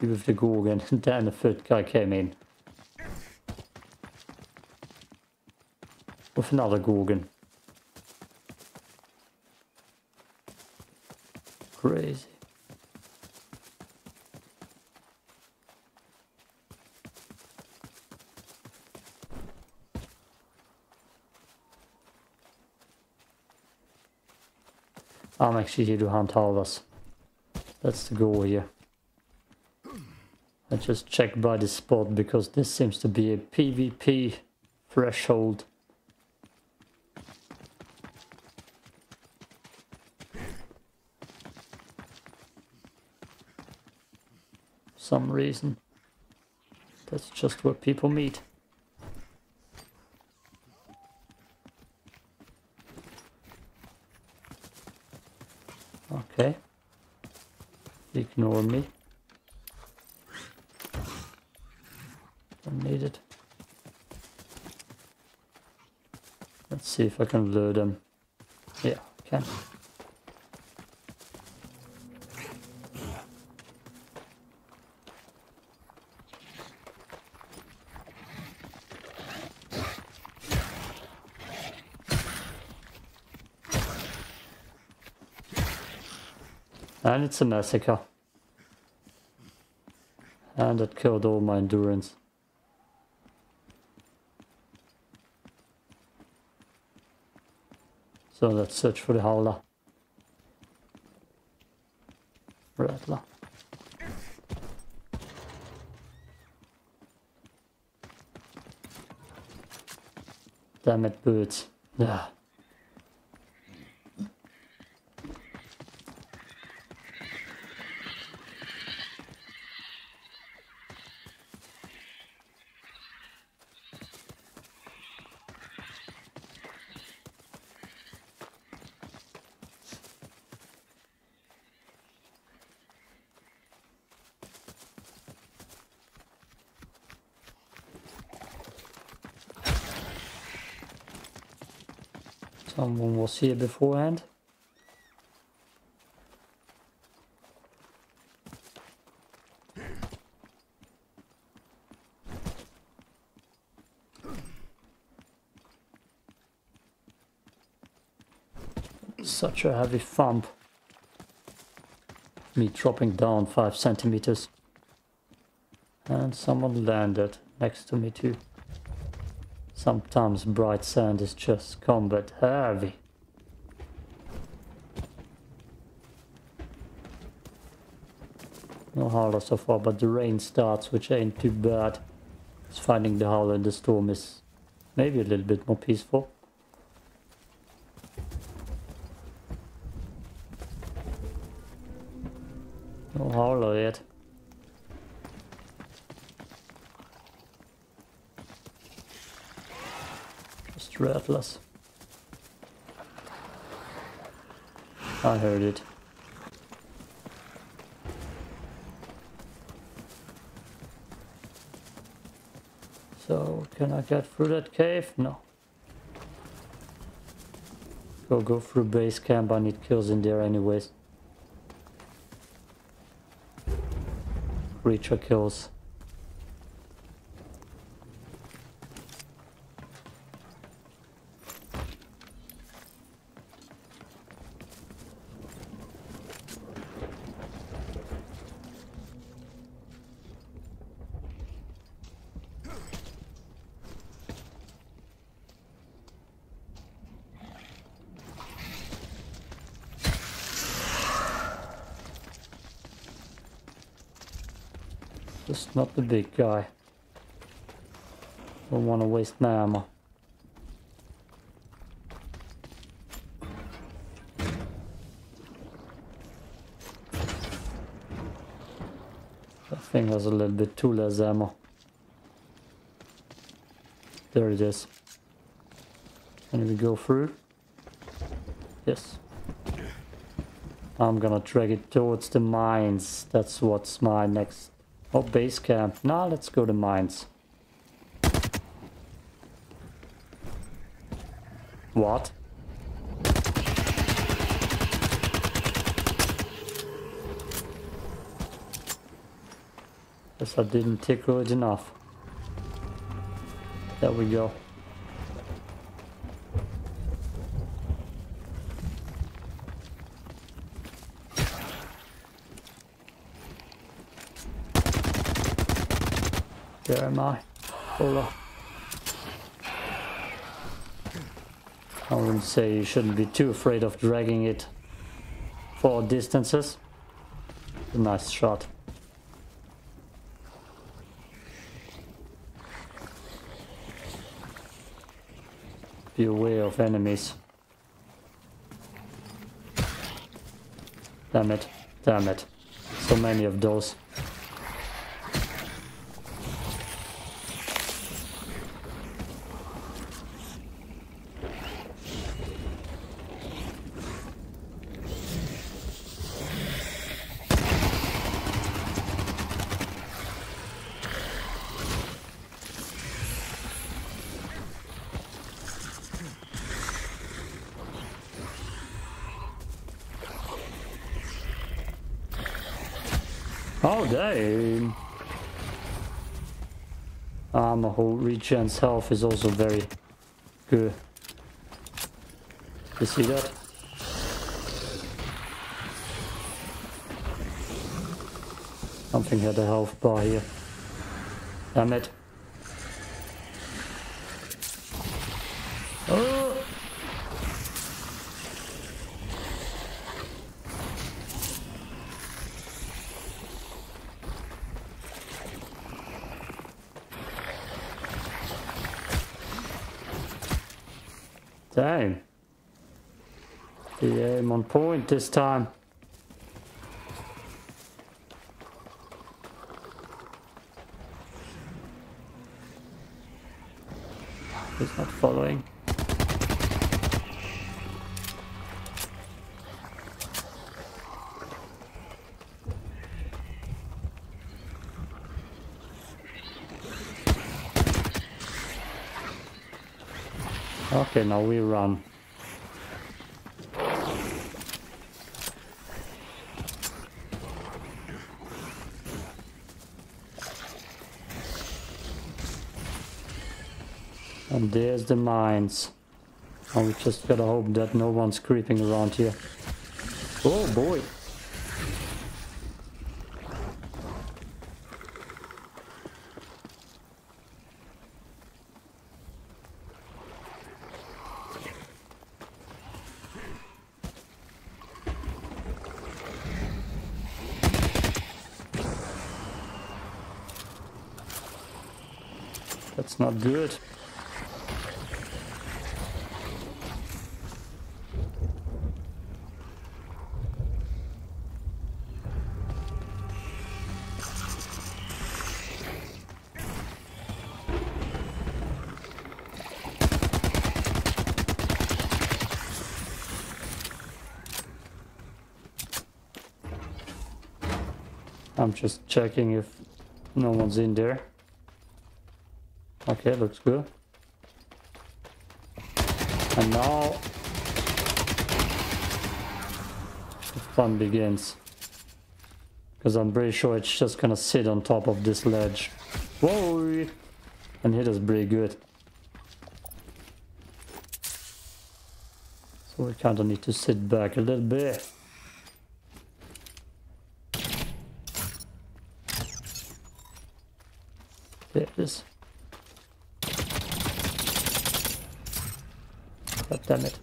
With the Gorgon. and then the third guy came in. With another Gorgon. Crazy. I'm actually here to hunt Howlers. That's the goal here. I just checked by the spot because this seems to be a PvP threshold. Some reason. That's just where people meet. Okay. Ignore me. Don't need it. Let's see if I can lure them. Yeah, I can. And it's a massacre. And it killed all my endurance. So let's search for the howler. Rattler. Damn it, birds. Yeah. Someone it beforehand. Such a heavy thump. Me dropping down five centimeters. And someone landed next to me too. Sometimes bright sand is just combat heavy. Howler so far, but the rain starts, which ain't too bad. Just finding the howler in the storm is maybe a little bit more peaceful. No howler yet. Just rattlers. I heard it. So, can I get through that cave? No. Go go through base camp, I need kills in there anyways. Creature kills. Just not the big guy. Don't want to waste my ammo. That thing has a little bit too less ammo. There it is. Can we go through? Yes. I'm gonna drag it towards the mines. That's what's my next... Oh, base camp. Now let's go to mines. What? Guess I didn't tickle it enough. There we go. Where am I? Hold on. Say you shouldn't be too afraid of dragging it for distances. A nice shot. Be aware of enemies. Damn it. Damn it. So many of those. Oh, damn. Armor who regens health is also very good. You see that? Something had a health bar here. Damn it. Oh! Damn. The aim this time. He's not following. Okay, now we run. There's the mines. And we just gotta hope that no one's creeping around here. Oh boy! That's not good. Just checking if no one's in there. Okay, looks good. And now the fun begins. Because I'm pretty sure it's just gonna sit on top of this ledge. Whoa! And hit us pretty good. So we kinda need to sit back a little bit. Damn it.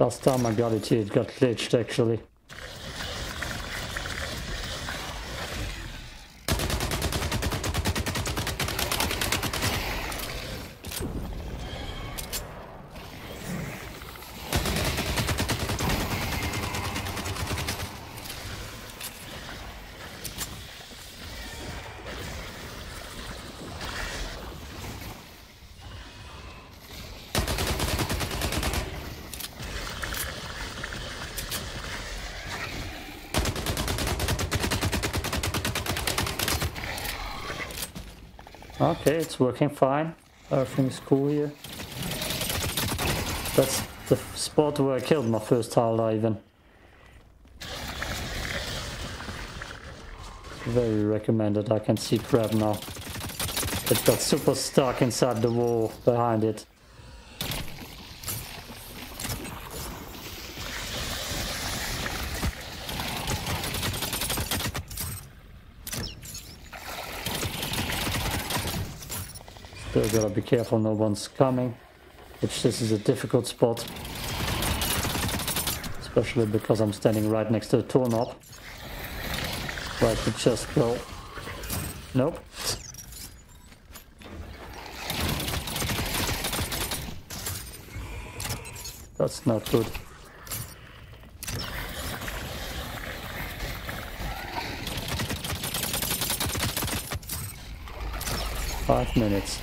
Last time I got it here, it got glitched actually. Working fine. Uh, Everything's cool here. That's the spot where I killed my first Howler even. Very recommended. I can see crap now. It got super stuck inside the wall behind it. Still gotta be careful no one's coming. Which this is a difficult spot. Especially because I'm standing right next to the doorknob. Where I could just go. Nope. That's not good. Five minutes.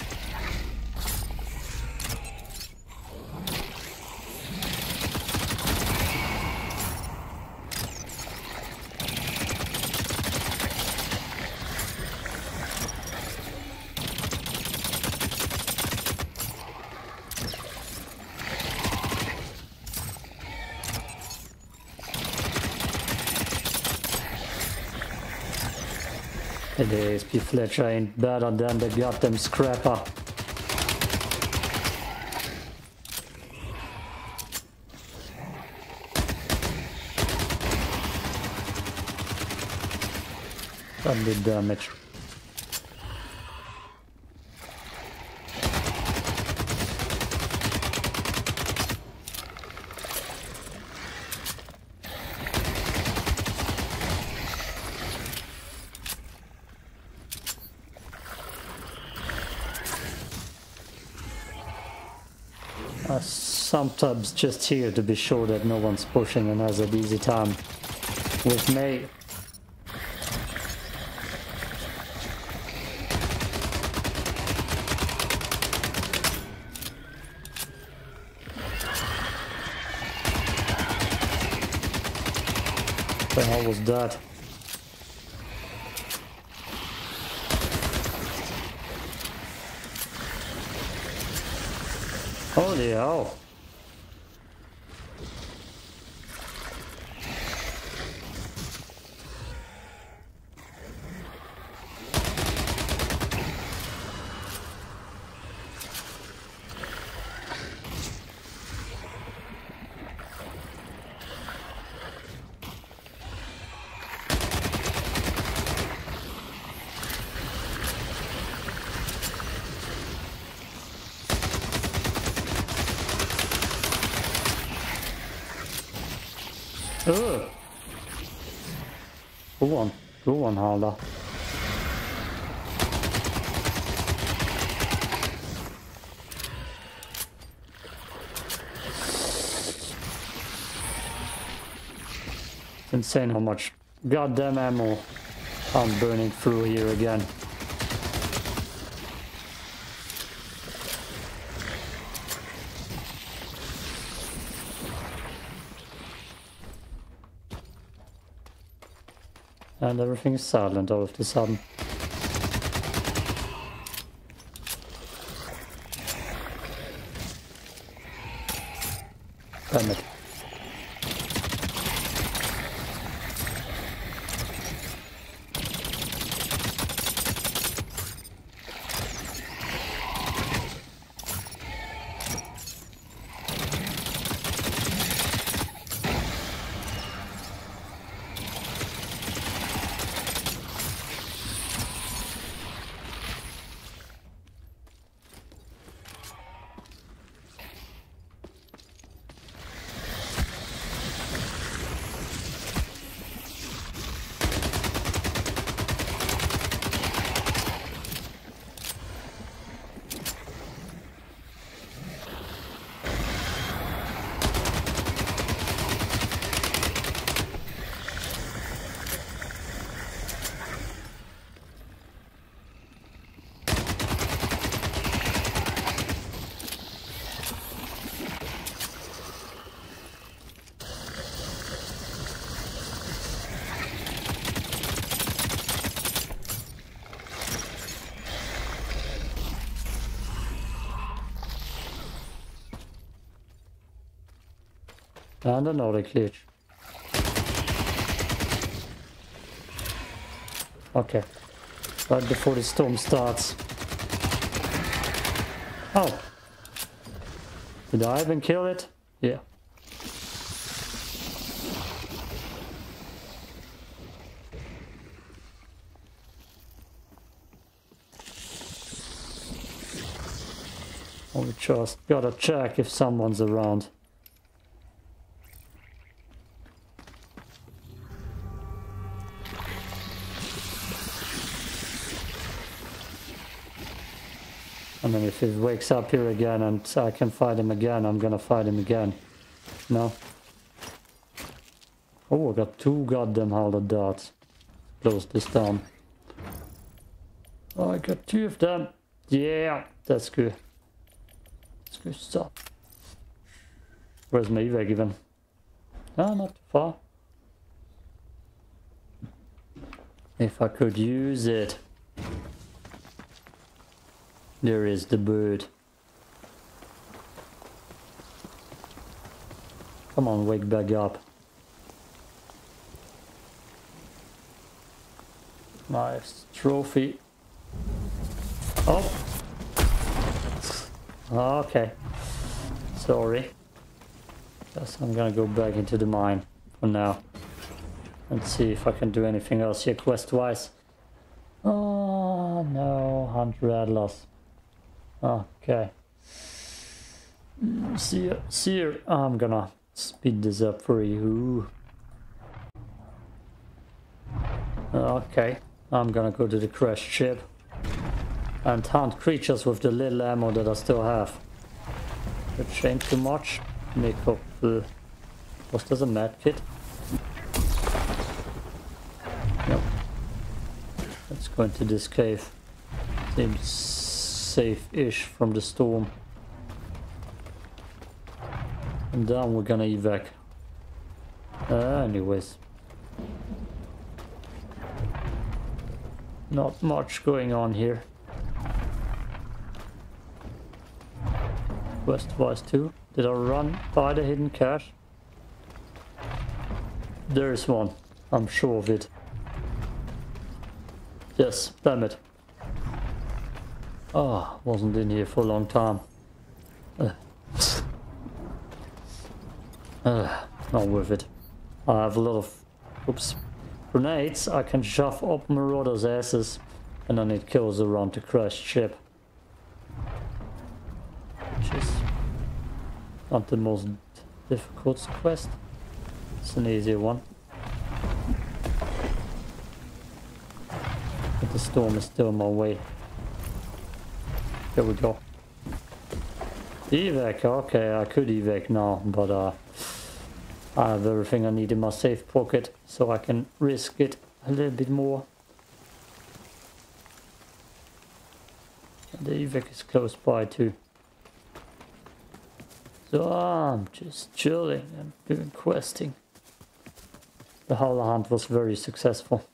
It Fletcher ain't better than the goddamn scrapper. That did damage. I sometimes just here to be sure that no one's pushing and has an easy time with me. The was that? Holy hell. Go on, go on, Howler. It's insane how much goddamn ammo I'm burning through here again. And everything is silent all of a sudden. And another glitch. Okay. Right before the storm starts. Oh. Did I even kill it? Yeah. We just gotta check if someone's around. Wakes up here again and I can fight him again, I'm gonna fight him again. No? Oh, I got two goddamn Howler darts. Close this down. Oh, I got two of them. Yeah, that's good. That's good stuff. Where's my evac even? Ah, not too far. If I could use it. There is the bird. Come on, wake back up. Nice trophy. Oh. Okay. Sorry. Guess I'm gonna go back into the mine for now. And see if I can do anything else here quest-wise. Oh no, hunt rattlers. Okay. See, see, I'm gonna speed this up for you. Okay, I'm gonna go to the crashed ship and hunt creatures with the little ammo that I still have. Which ain't too much. Make up. Uh, was this a med kit? Nope. Let's go into this cave. Seems safe-ish from the storm. And then we're gonna evac. Uh, anyways. Not much going on here. West-wise too. Did I run by the hidden cache? There is one. I'm sure of it. Yes, damn it. Oh, wasn't in here for a long time. Uh, uh, not worth it. I have a lot of oops, grenades. I can shove up marauders' asses and then it kills around the crashed ship. Which is not the most difficult quest. It's an easier one. But the storm is still in my way. There we go. Evac, okay, I could evac now, but uh, I have everything I need in my safe pocket, so I can risk it a little bit more. The evac is close by too. So I'm just chilling and doing questing. The Howler hunt was very successful.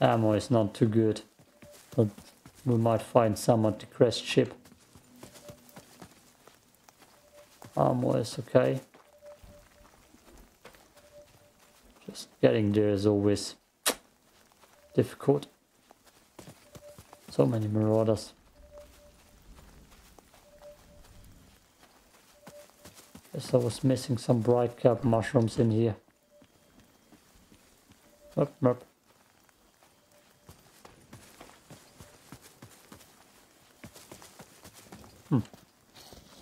Ammo is not too good. But we might find someone to crest ship. Armor is okay. Just getting there is always difficult. So many marauders. Guess I was missing some bright cap mushrooms in here. Merp, merp.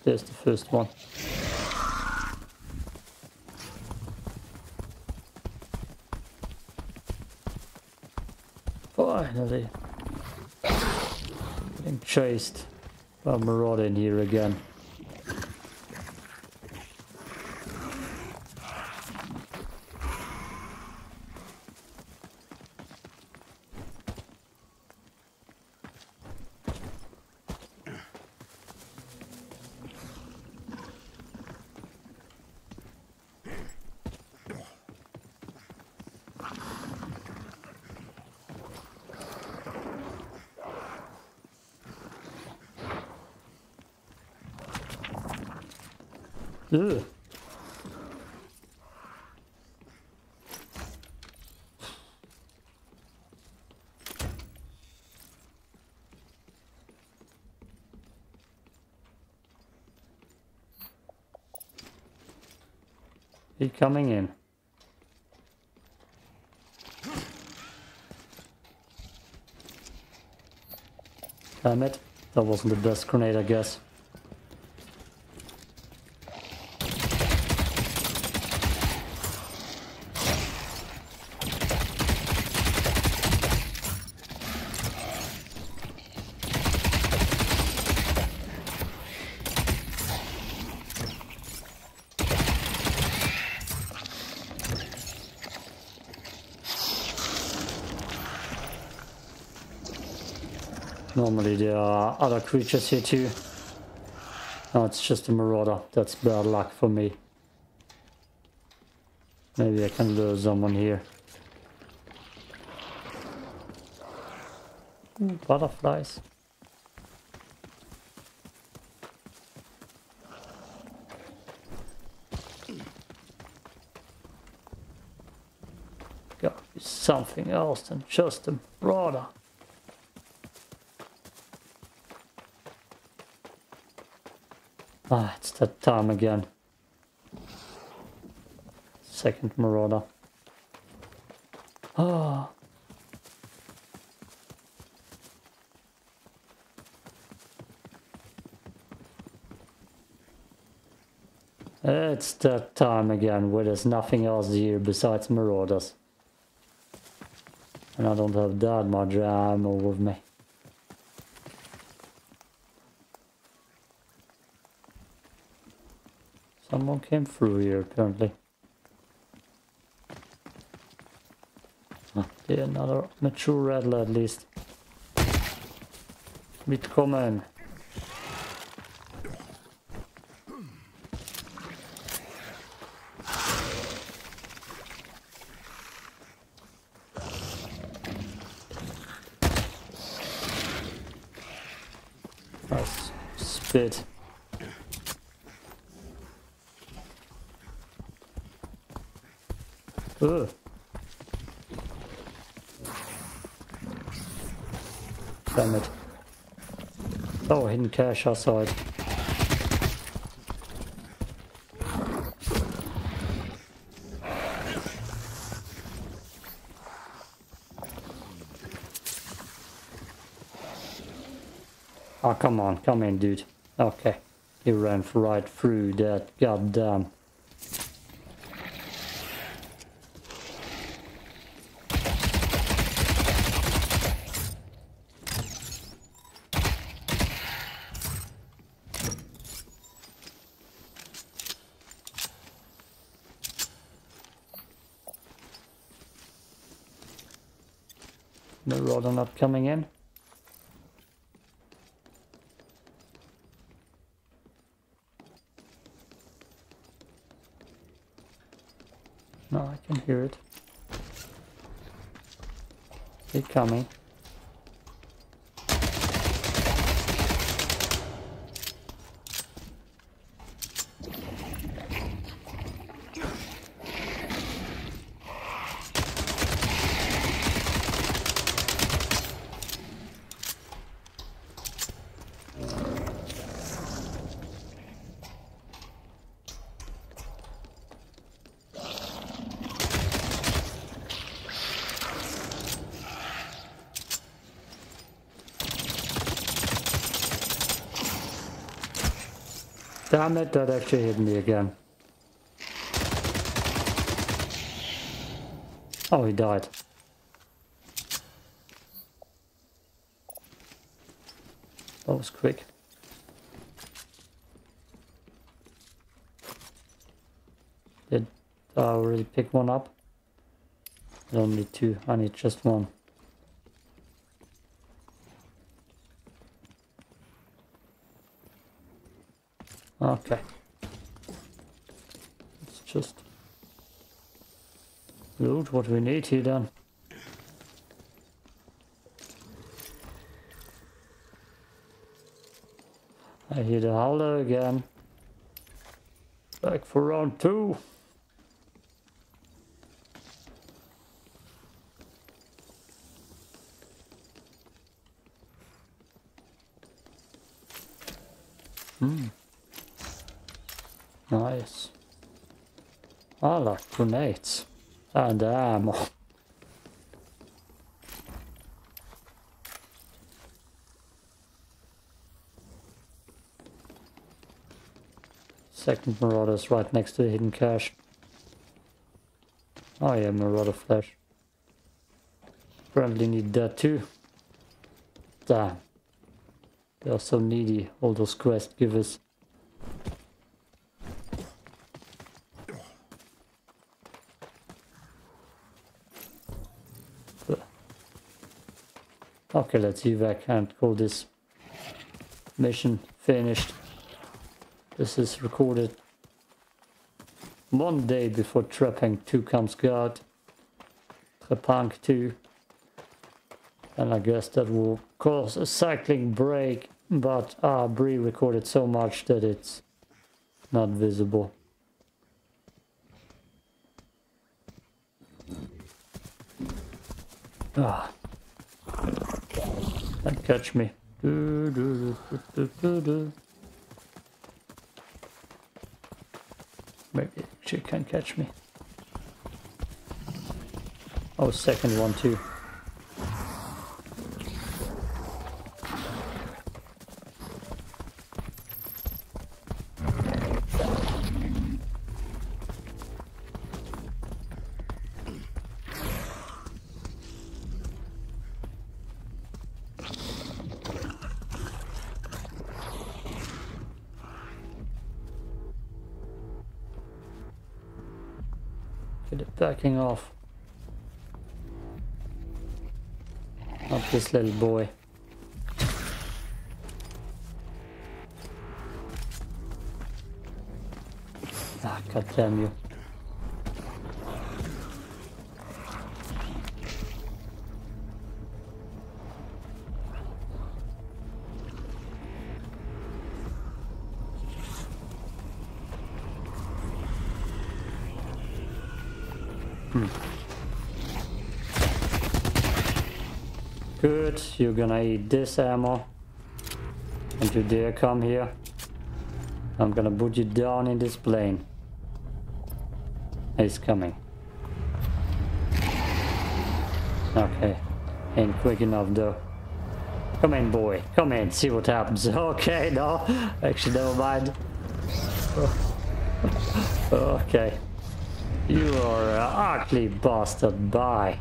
There's the first one. Finally. Getting chased by in here again. Coming in. Damn it. That wasn't the best grenade, I guess. Normally there are other creatures here too. No, it's just a marauder. That's bad luck for me. Maybe I can lure someone here. Ooh, butterflies. Gotta be something else than just a marauder. Ah, it's that time again. Second marauder. Ah. It's that time again where there's nothing else here besides marauders. And I don't have that much ammo with me. Someone came through here apparently. Ah, det another mature rattler at least. Mitkommen. Nice spit. Ugh. Damn it. Cache outside. Oh, come on, come in, dude. Okay. He ran right through that goddamn Marauder not coming in. No, I can hear it. It coming. Damn it, that actually hit me again. Oh, he died. That was quick. Did I already pick one up? I don't need two, I need just one. Okay. Let's just loot what we need here then. I hear the howler again. Back for round two. Hmm. Nice. I like grenades. And ammo. Second Marauder is right next to the hidden cache. Oh yeah, Marauder flash. Apparently need that too. Damn. They are so needy, all those quest givers. Okay, let's see if I can't call this mission finished. This is recorded one day before Trepang 2 comes out. Trepang 2. And I guess that will cause a cycling break, but uh, Bree recorded so much that it's not visible. Ah. Can't catch me. Do, do, do, Maybe she can catch me. Oh, second one too. Backing off. Not this little boy. Ah, god damn you. You're gonna eat this ammo. And you dare come here. I'm gonna put you down in this plane. He's coming. Okay, ain't quick enough though. Come in boy, come in, see what happens. Okay, no, actually never mind. Okay. You are an ugly bastard, bye.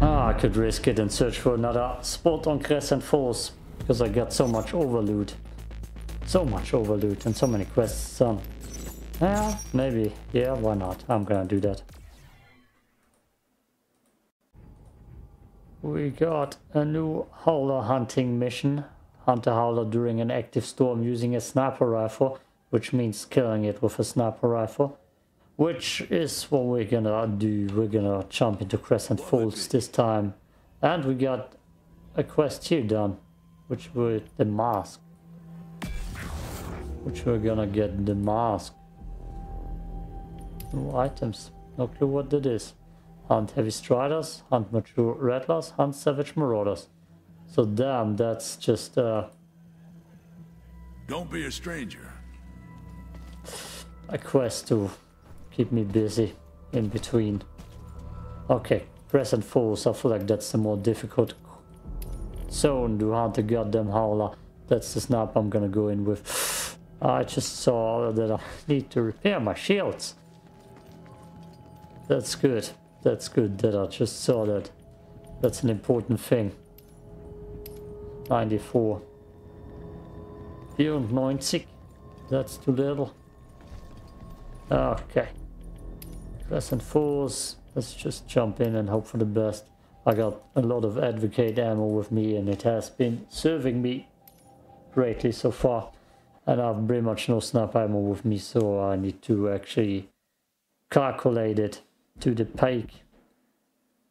Ah, I could risk it and search for another spot on Crescent Falls because I got so much overloot. So much overloot and so many quests done. Yeah, maybe. Yeah, why not? I'm gonna do that. We got a new howler hunting mission. Hunt a howler during an active storm using a sniper rifle, which means killing it with a sniper rifle. Which is what we're gonna do. We're gonna jump into Crescent Falls this time. And we got a quest here done, which with the mask. Which we're gonna get the mask. New items. No clue what that is. Hunt heavy striders, hunt mature rattlers, hunt savage marauders. So damn, that's just uh, Don't be a stranger. a quest to keep me busy in between. Okay, Crescent Falls, I feel like that's the more difficult zone to hunt the goddamn howler. That's the snap I'm gonna go in with. I just saw that I need to repair my shields. That's good. That's good that I just saw that. That's an important thing. 94. 94. That's too little. Okay. Crescent Falls. Let's just jump in and hope for the best. I got a lot of advocate ammo with me and it has been serving me greatly so far. And I have pretty much no snap ammo with me so I need to actually calculate it to the peak.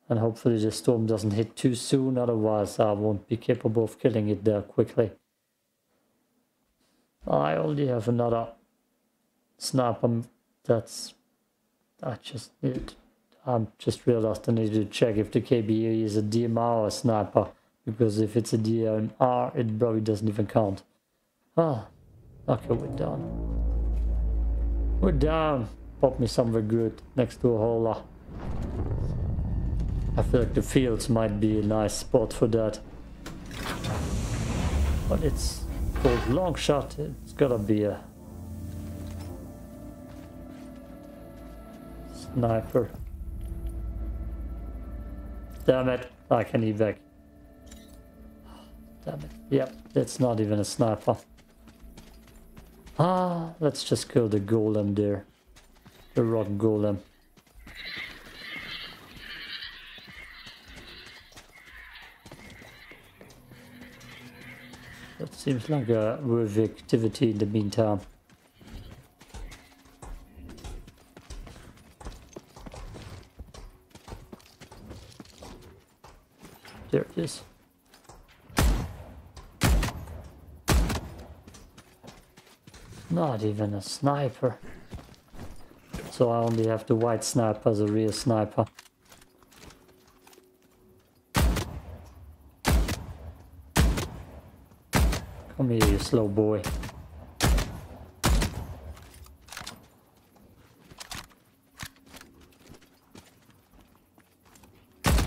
And hopefully the storm doesn't hit too soon, otherwise I won't be capable of killing it there quickly. I only have another sniper. Um, that's I just need. I'm just realized I need to check if the KBE is a DMR or a sniper because if it's a DMR, it probably doesn't even count. Ah, okay, we're down. We're down. Pop me somewhere good next to a howler. I feel like the fields might be a nice spot for that. But it's called long shot. It's gotta be a sniper. Damn it, I can evac. Damn it. Yep, it's not even a sniper. Ah, let's just kill the golem there. The rock golem. That seems like a worthy activity in the meantime. There it is. Not even a sniper. So I only have the white sniper as a real sniper. Come here, you slow boy.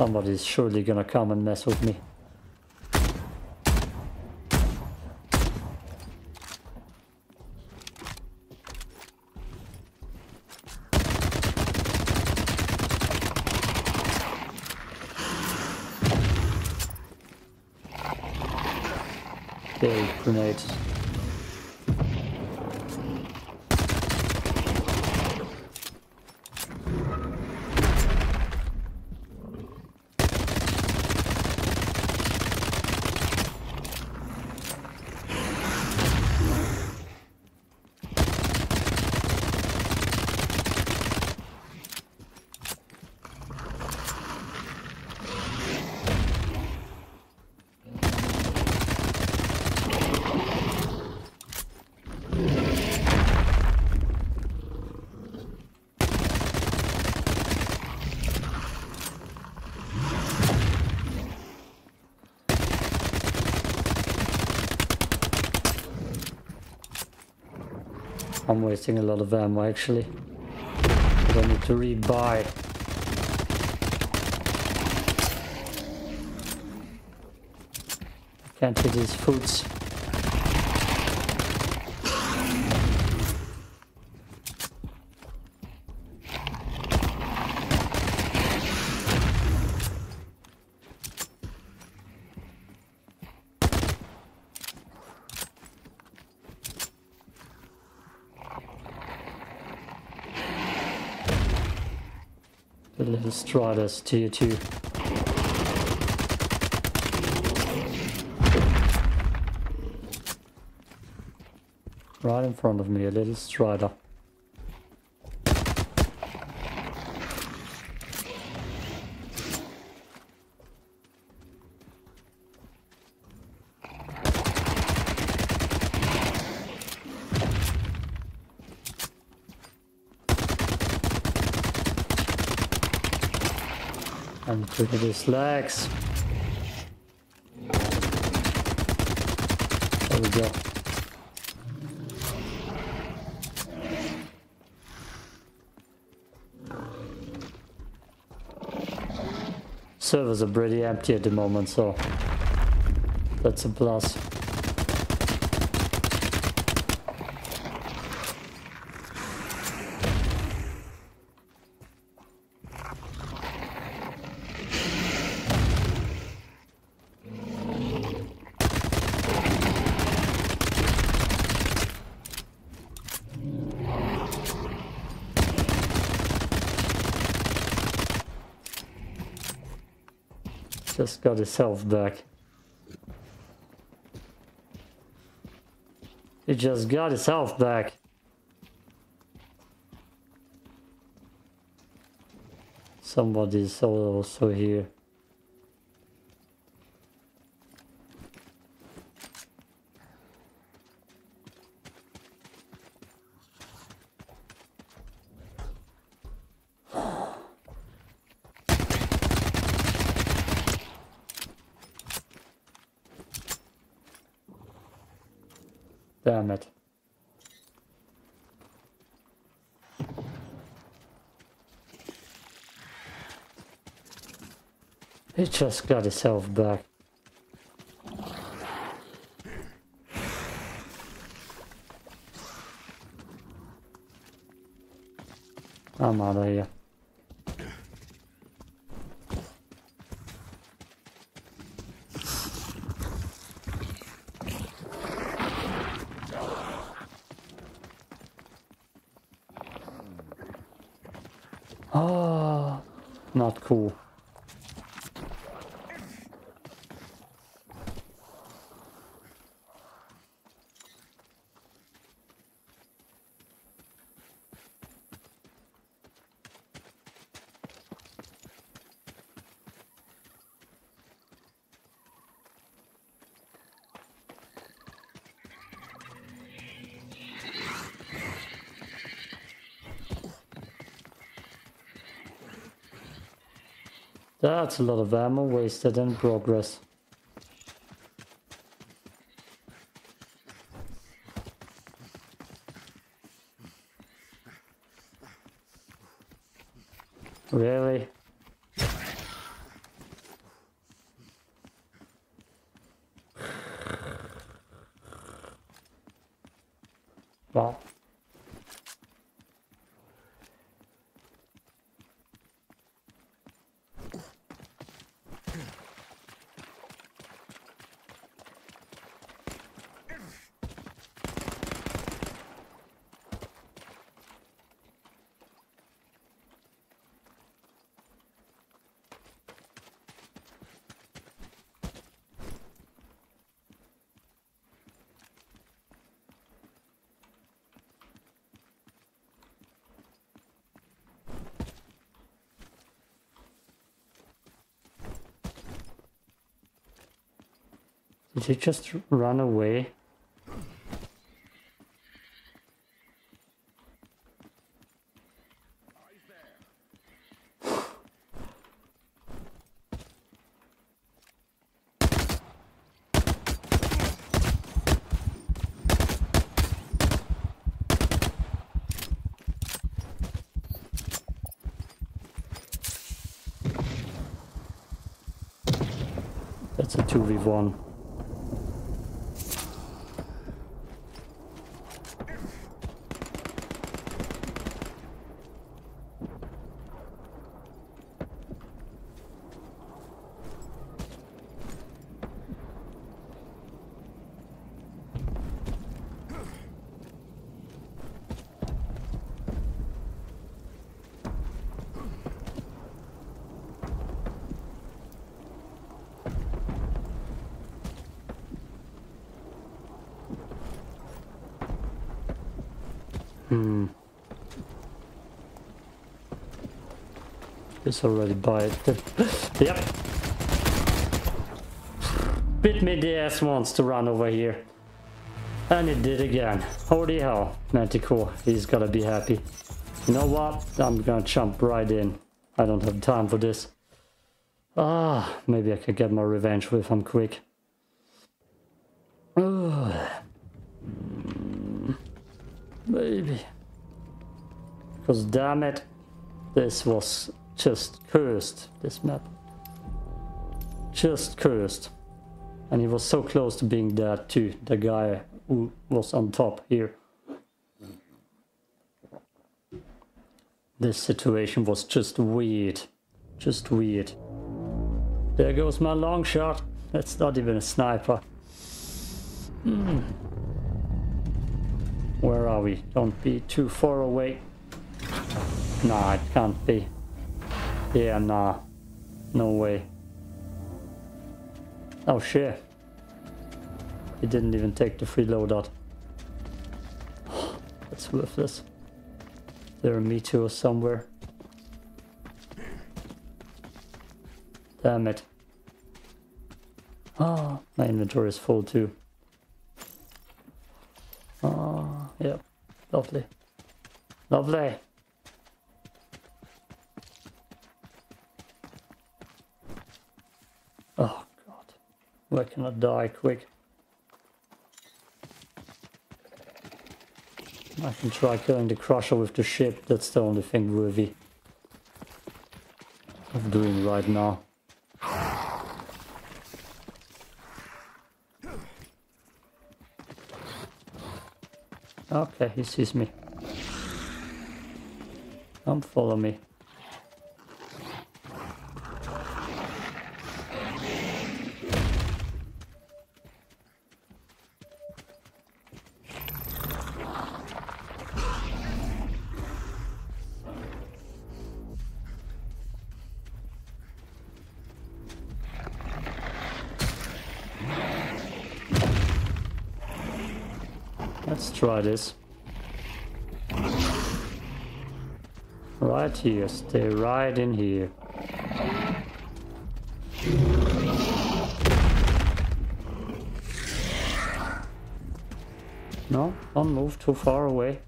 Somebody's surely gonna come and mess with me. Okay, grenades. I'm wasting a lot of ammo actually. I need to rebuy. Can't hit his foods. The little Stratus tier 2. Right in front of me, a little strider. Legs. There we go. Servers are pretty empty at the moment, so that's a plus. Got his health back. He just got his health back. Somebody's also here. Damn it. He just got himself back. I'm out of here. Oh, not cool. That's a lot of ammo wasted in progress. He just run away? That's a 2v1. Hmm. It's already bite. yep. Bit me the ass wants to run over here. And it did again. Holy hell, Manticore. He's gotta be happy. You know what? I'm gonna jump right in. I don't have time for this. Ah, maybe I can get my revenge if I'm quick. Ugh. Maybe. Because damn it, this was just cursed, this map. Just cursed. And he was so close to being dead too, the guy who was on top here. This situation was just weird. Just weird. There goes my long shot. That's not even a sniper. Hmm. Where are we? Don't be too far away. Nah, it can't be. Yeah, nah. No way. Oh shit. He didn't even take the free loadout. That's worthless. There a meteor somewhere. Damn it. Oh, my inventory is full too. Oh, yeah. Lovely. Lovely. Oh, God. Where can I die quick? I can try killing the crusher with the ship. That's the only thing worthy of doing right now. Okay, he sees me. Come follow me. Try this. Right here, stay right in here. No, don't move too far away.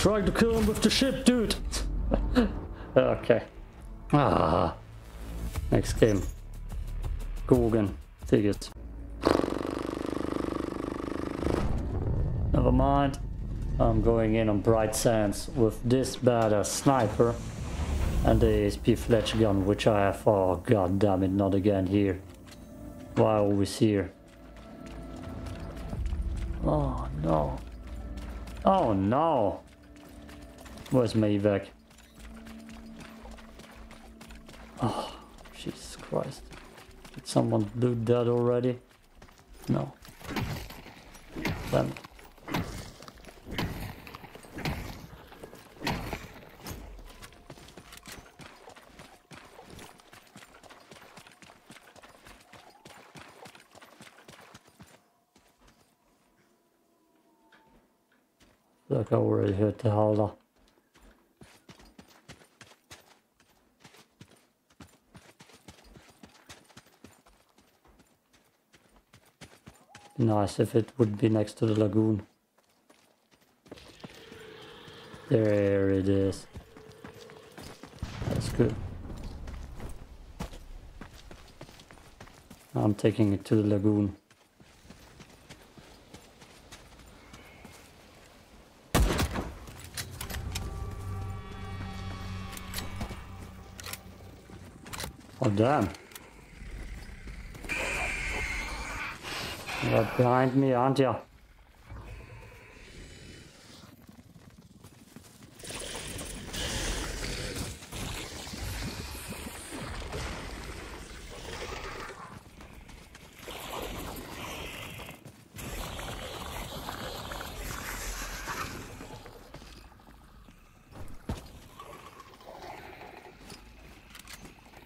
Trying to kill him with the ship, dude. okay. Ah. Next game. Gorgon. Ticket. Never mind. I'm going in on Bright Sands with this badass sniper and the ASP fletch gun, which I have. Oh, god damn it, not again here. Why always here? Oh no. Oh no! Where's my evac? Oh, Jesus Christ. Did someone do that already? No. Damn. Like I already heard the howler. Nice if it would be next to the lagoon. There it is. That's good. I'm taking it to the lagoon. Oh damn. You're behind me, aren't you?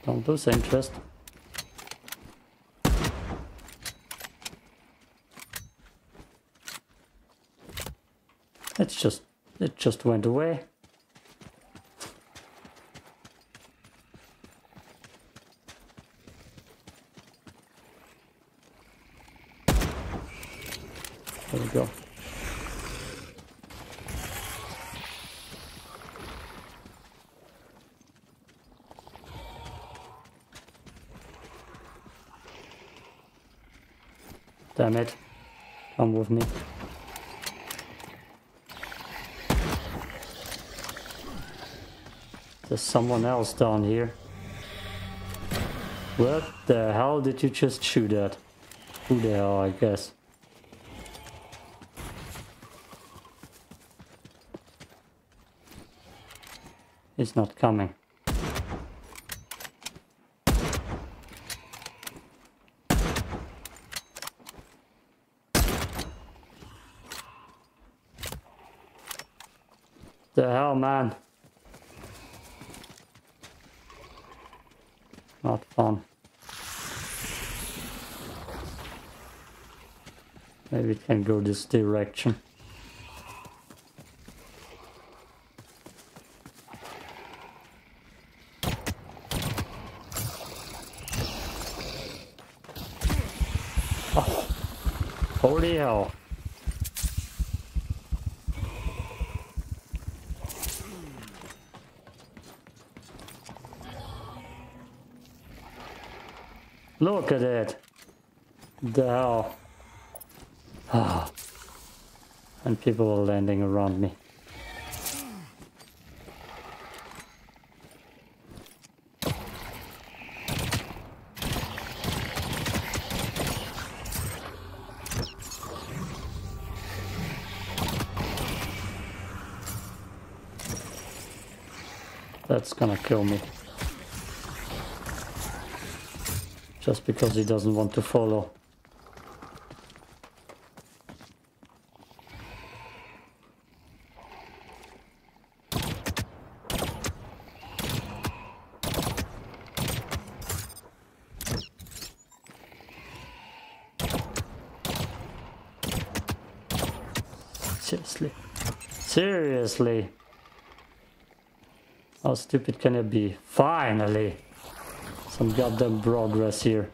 Don't lose interest. Just, it just went away. There we go. Damn it. Come with me. There's someone else down here. What the hell did you just shoot at? Who the hell, I guess. It's not coming. this direction. Oh, holy hell. Look at it. The hell. And people are landing around me. That's gonna kill me. Just because he doesn't want to follow. Seriously. Seriously. How stupid can it be? Finally! Some goddamn progress here.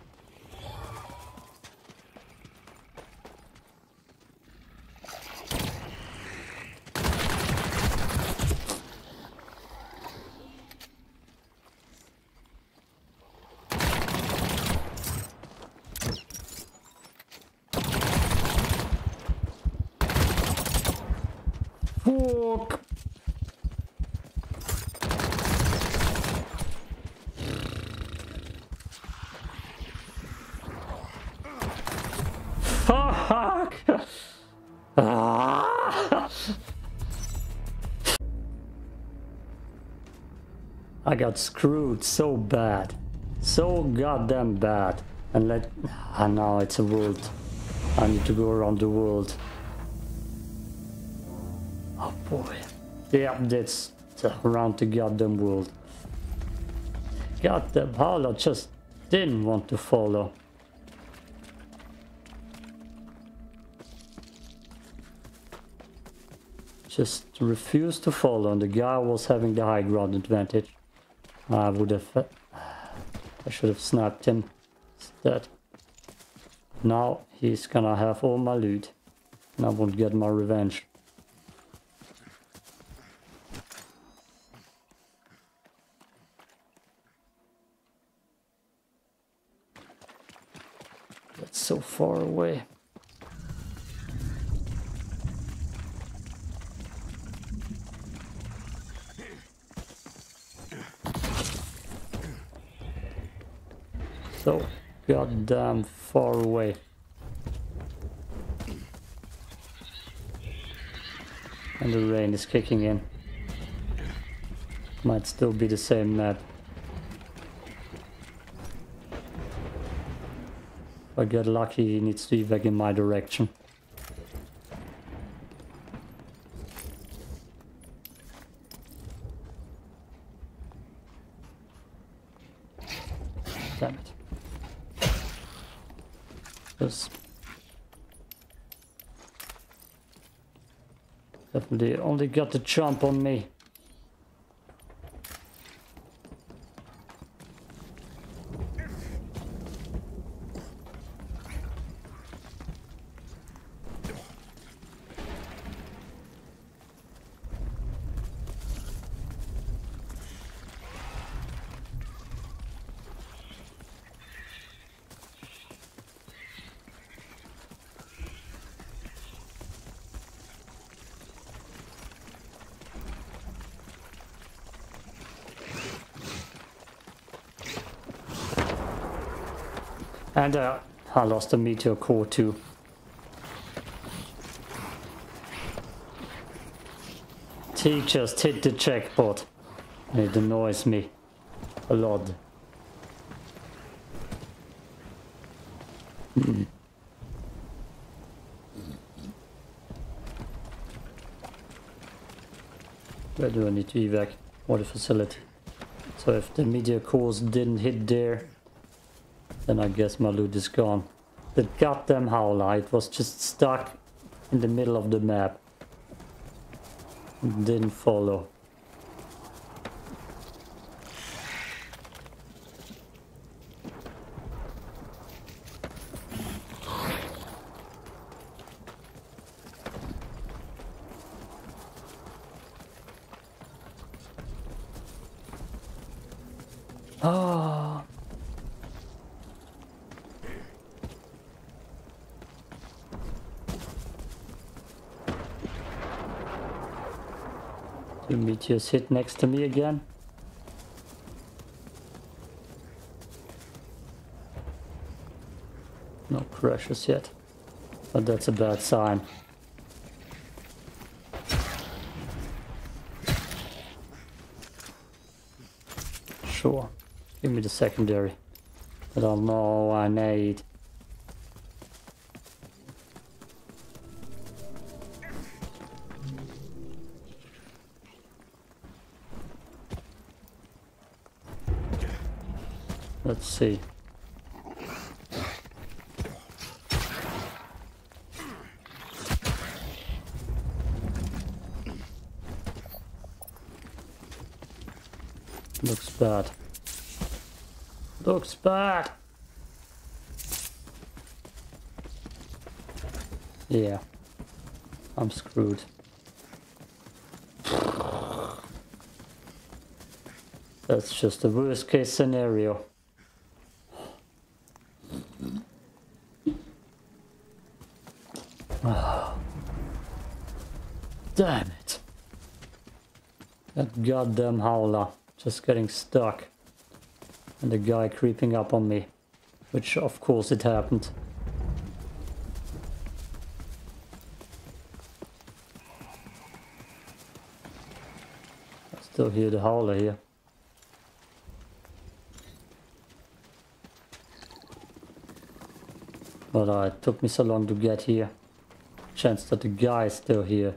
Got screwed so bad. So goddamn bad. And let... Ah, now it's a world. I need to go around the world. Oh boy. Yeah, that's around the goddamn world. Goddamn, Howler just didn't want to follow. Just refused to follow and the guy was having the high ground advantage. Ah, I would have... Uh, I should have sniped him Dead. Now he's gonna have all my loot. And I won't get my revenge. That's so far away. So goddamn far away. And the rain is kicking in. Might still be the same map. If I get lucky, he needs to evac in my direction. Damn it. Definitely only got the jump on me. And uh, I lost a meteor core too. He just hit the jackpot. It annoys me a lot. Where do I need to evac? Water facility. So if the meteor cores didn't hit there, then I guess my loot is gone. The goddamn howler, it was just stuck in the middle of the map. Didn't follow. Ah. The sit next to me again. No crashes yet. But that's a bad sign. Sure. Give me the secondary. but I don't know I need. See. Looks bad. Looks bad. Yeah. I'm screwed. That's just the worst case scenario. Damn it. That goddamn howler just getting stuck. And the guy creeping up on me. Which of course it happened. I still hear the howler here. But uh, it took me so long to get here. Chance that the guy is still here.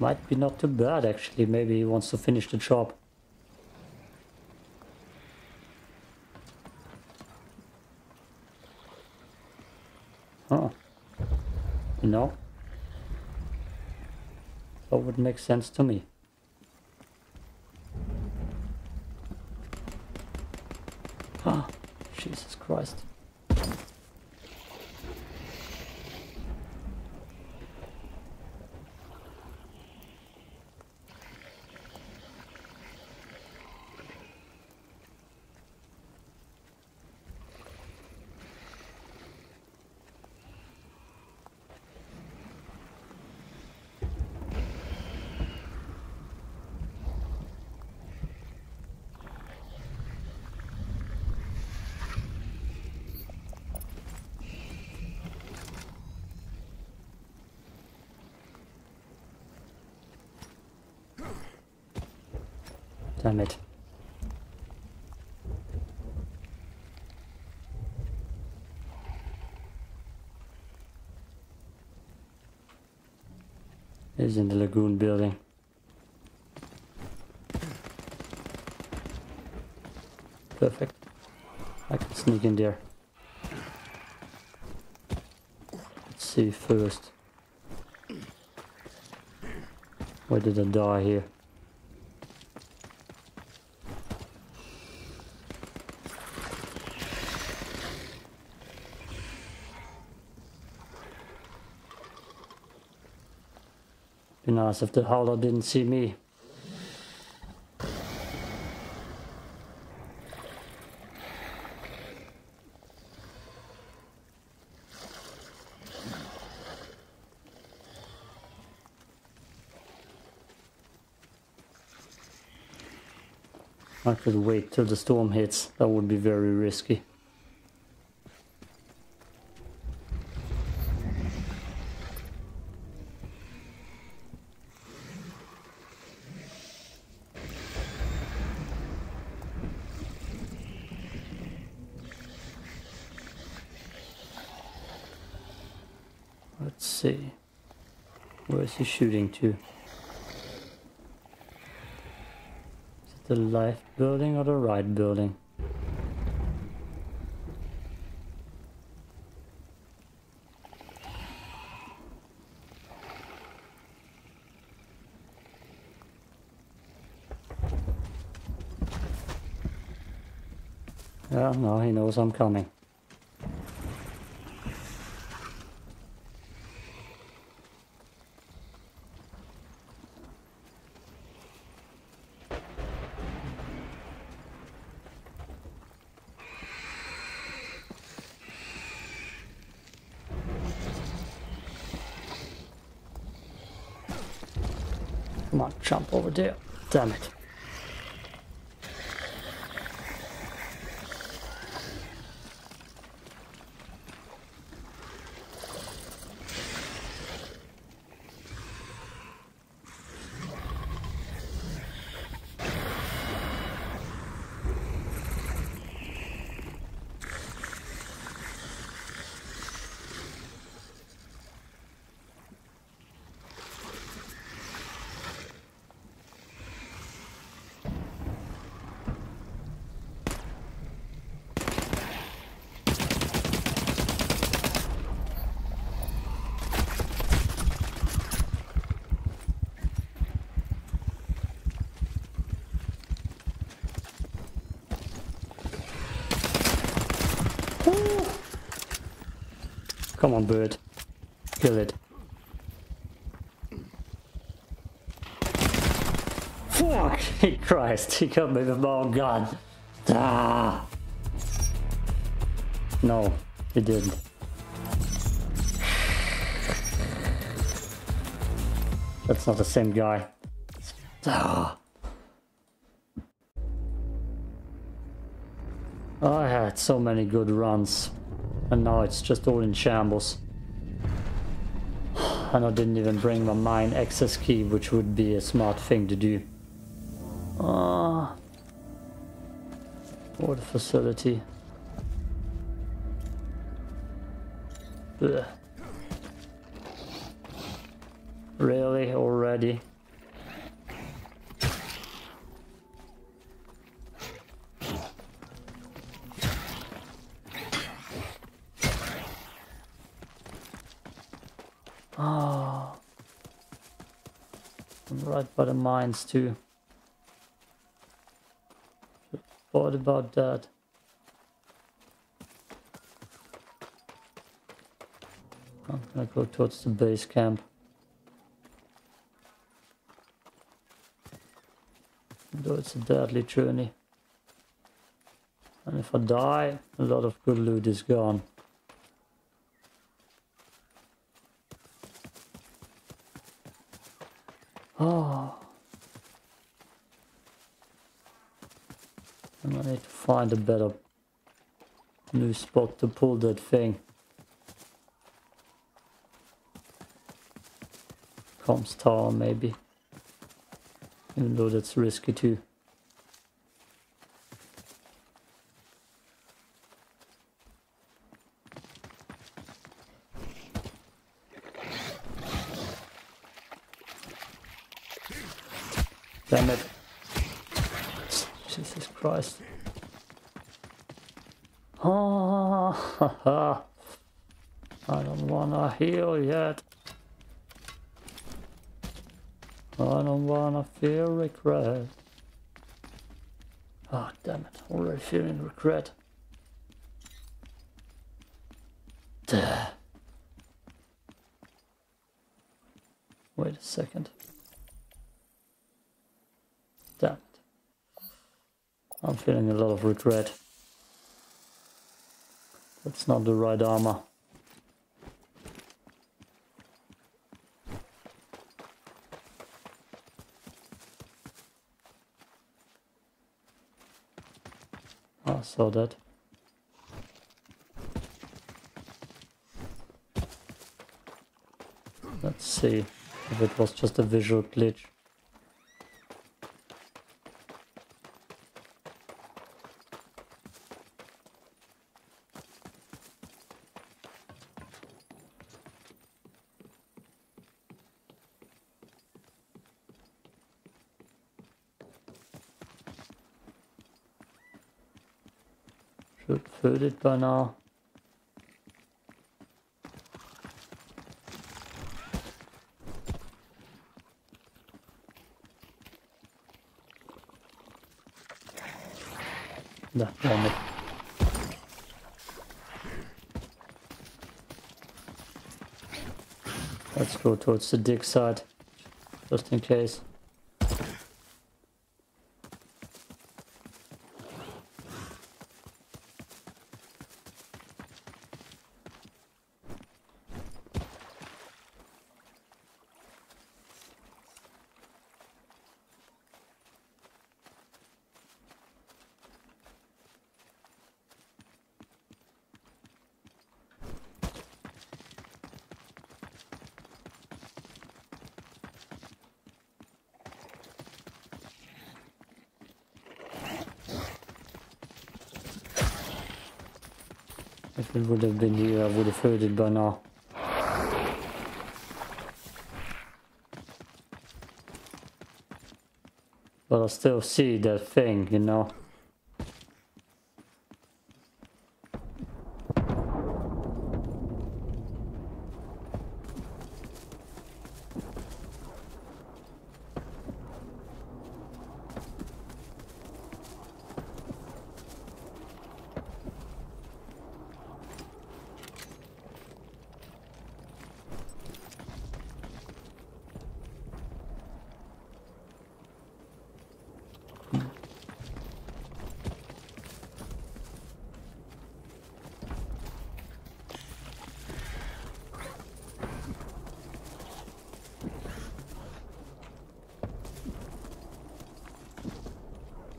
Might be not too bad actually, maybe he wants to finish the job. Huh. No. That would make sense to me. Ah, Jesus Christ. Is in the lagoon building. Perfect. I can sneak in there. Let's see first. Where did I die here? If the howler didn't see me. I could wait till the storm hits. That would be very risky. Let's see. Where is he shooting to? Is it the left building or the right building? Yeah, no, he knows I'm coming. Come on, there. Damn it. Come on, bird. Kill it. Fuck! He Christ, he got me with my own gun. Ah! No, he didn't. That's not the same guy. Ah. I had so many good runs. And now it's just all in shambles. And I didn't even bring my mine access key, which would be a smart thing to do. Ah. What a facility. Mines too. Thought about that. I'm gonna go towards the base camp. Though it's a deadly journey. And if I die, a lot of good loot is gone. Oh. And I need to find a better new spot to pull that thing. Comms tower maybe. Even though that's risky too. Damn it. Jesus Christ. Oh, I don't wanna heal yet. I don't wanna feel regret. Oh, damn it. Already feeling regret. Duh. Wait a second. Damn it. I'm feeling a lot of regret. That's not the right armor. I saw that. Let's see if it was just a visual glitch. Should by now. It. Let's go towards the dig side, just in case. If it would have been here, I would have heard it by now. But I still see that thing, you know.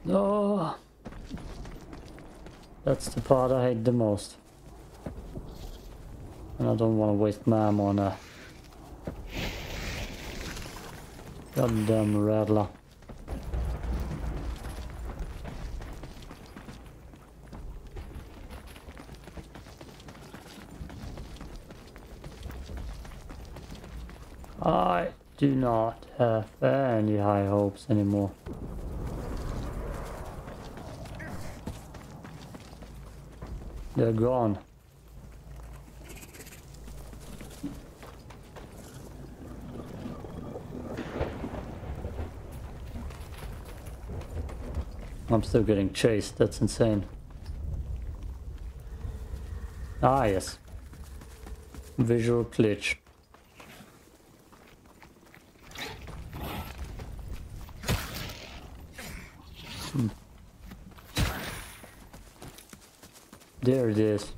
No. That's the most. And I don't want to waste my ammo on a goddamn rattler. I do not have any high hopes anymore. They're gone. I'm still getting chased, that's insane. Ah, yes. Visual glitch. Hmm. There it is.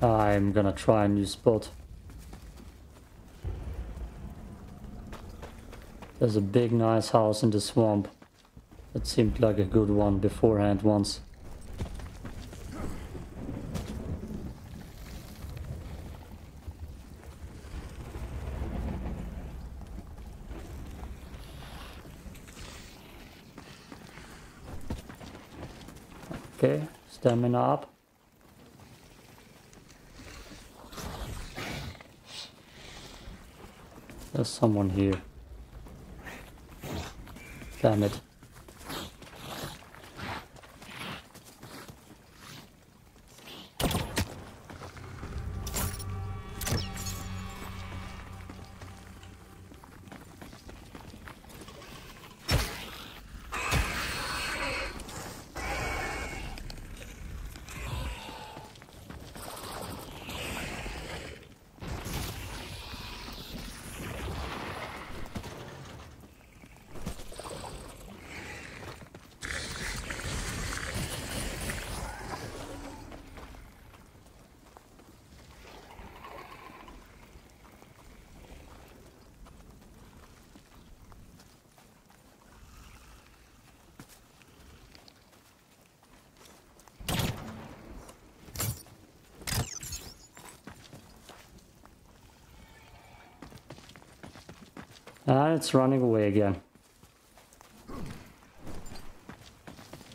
I'm gonna try a new spot. There's a big nice house in the swamp. That seemed like a good one beforehand once. Okay, stamina up. There's someone here. Damn it. Ah, it's running away again.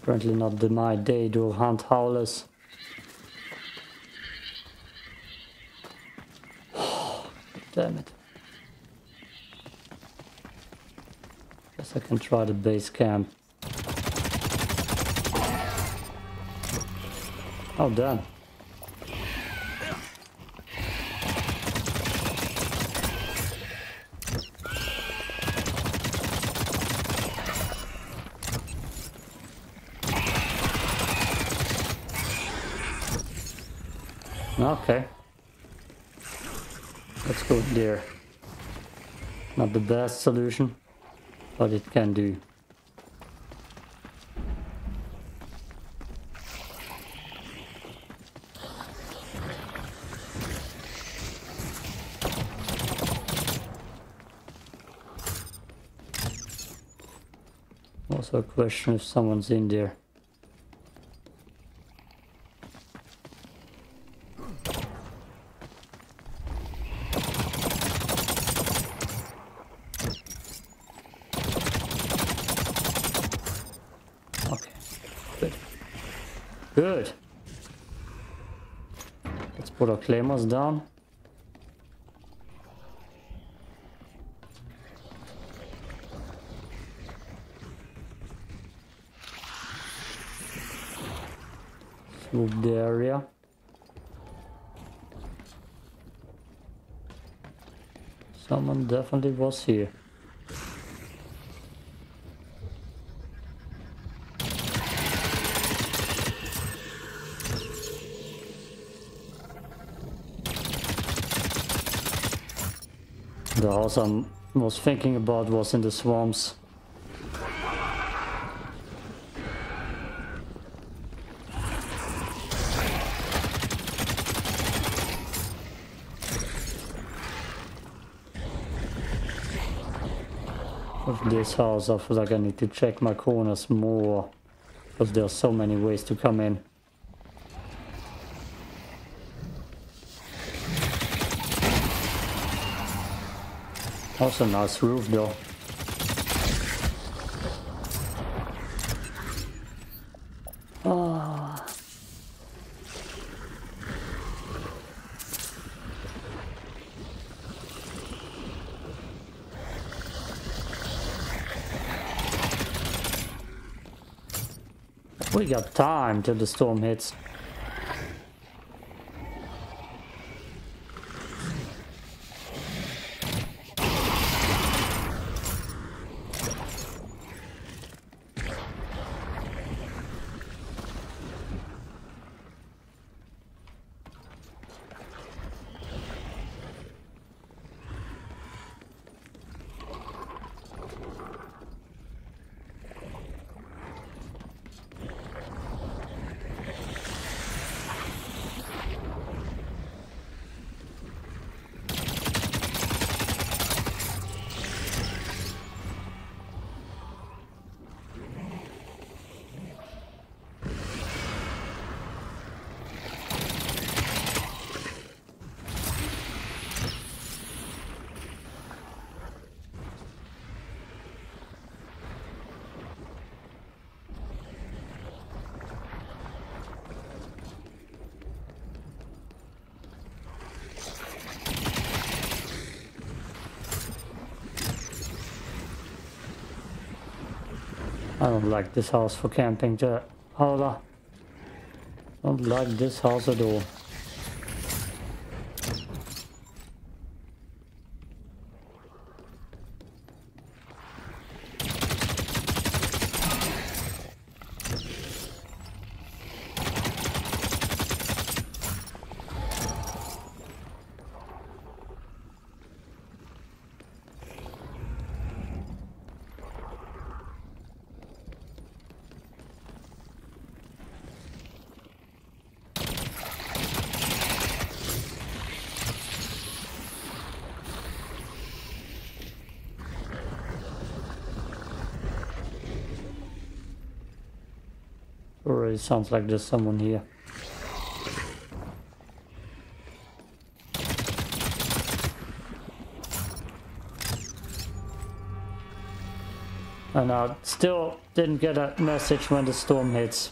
Apparently not the, my day to hunt howlers. Damn it. Guess I can try the base camp. Oh damn. Okay. Let's go there. Not the best solution, but it can do. Also a question if someone's in there. Okay, good. Good. Put our claymores down. Move the area. Someone definitely was here. The I was thinking about was in the swamps. With this house, I feel like I need to check my corners more. Because there are so many ways to come in. Also nice roof though. Ah. We got time till the storm hits. Like this house for camping. Hold on. Don't like this house at all. Already sounds like there's someone here. And I still didn't get a message when the storm hits.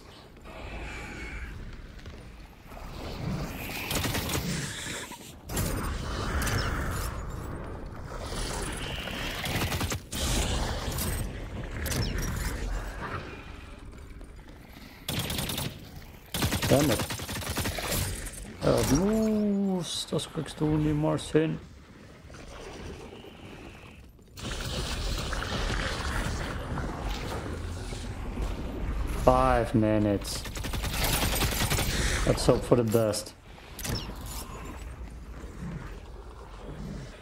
Niemals hin. Five minutes. Let's hope for the best.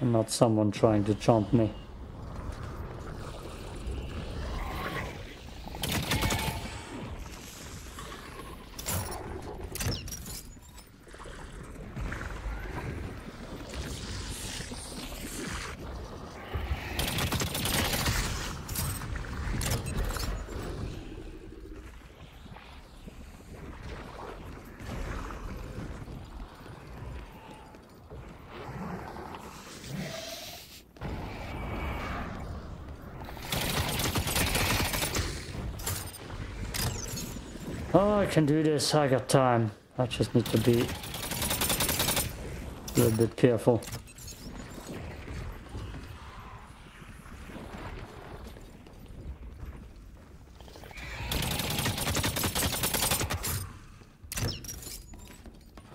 And not someone trying to jump me. Oh, I can do this. I got time. I just need to be A little bit careful.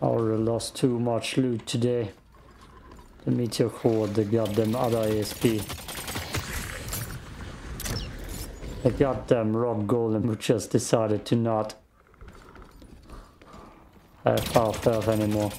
Already lost too much loot today. The meteor core, the goddamn other ASP. The goddamn rock golem who just decided to not half health anymore.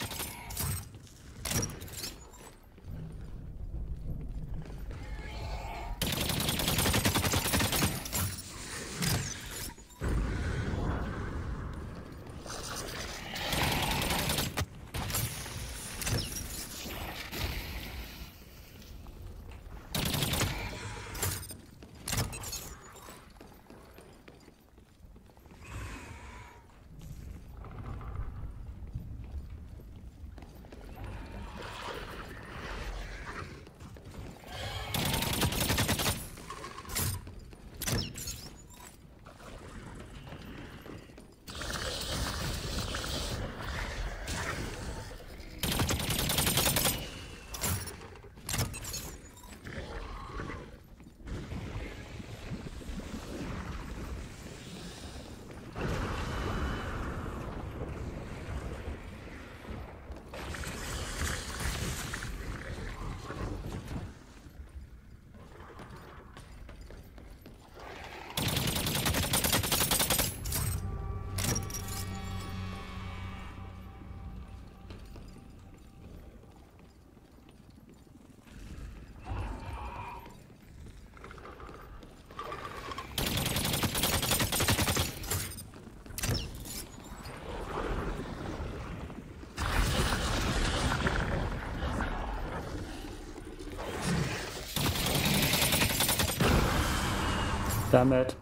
Damn it.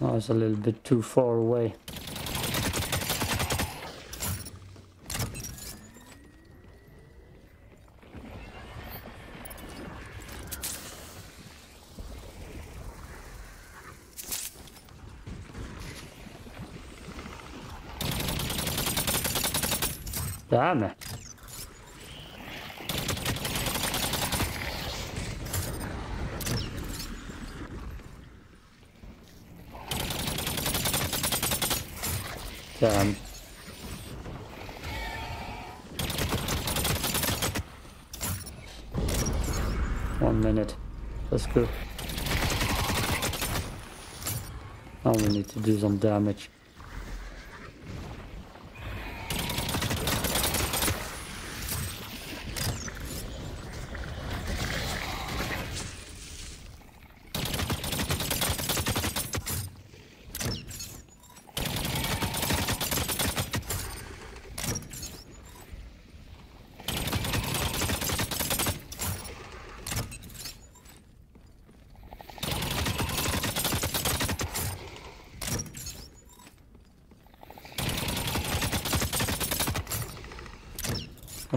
Oh, it's a little bit too far away. Damn. One minute. That's good. Now we need to do some damage.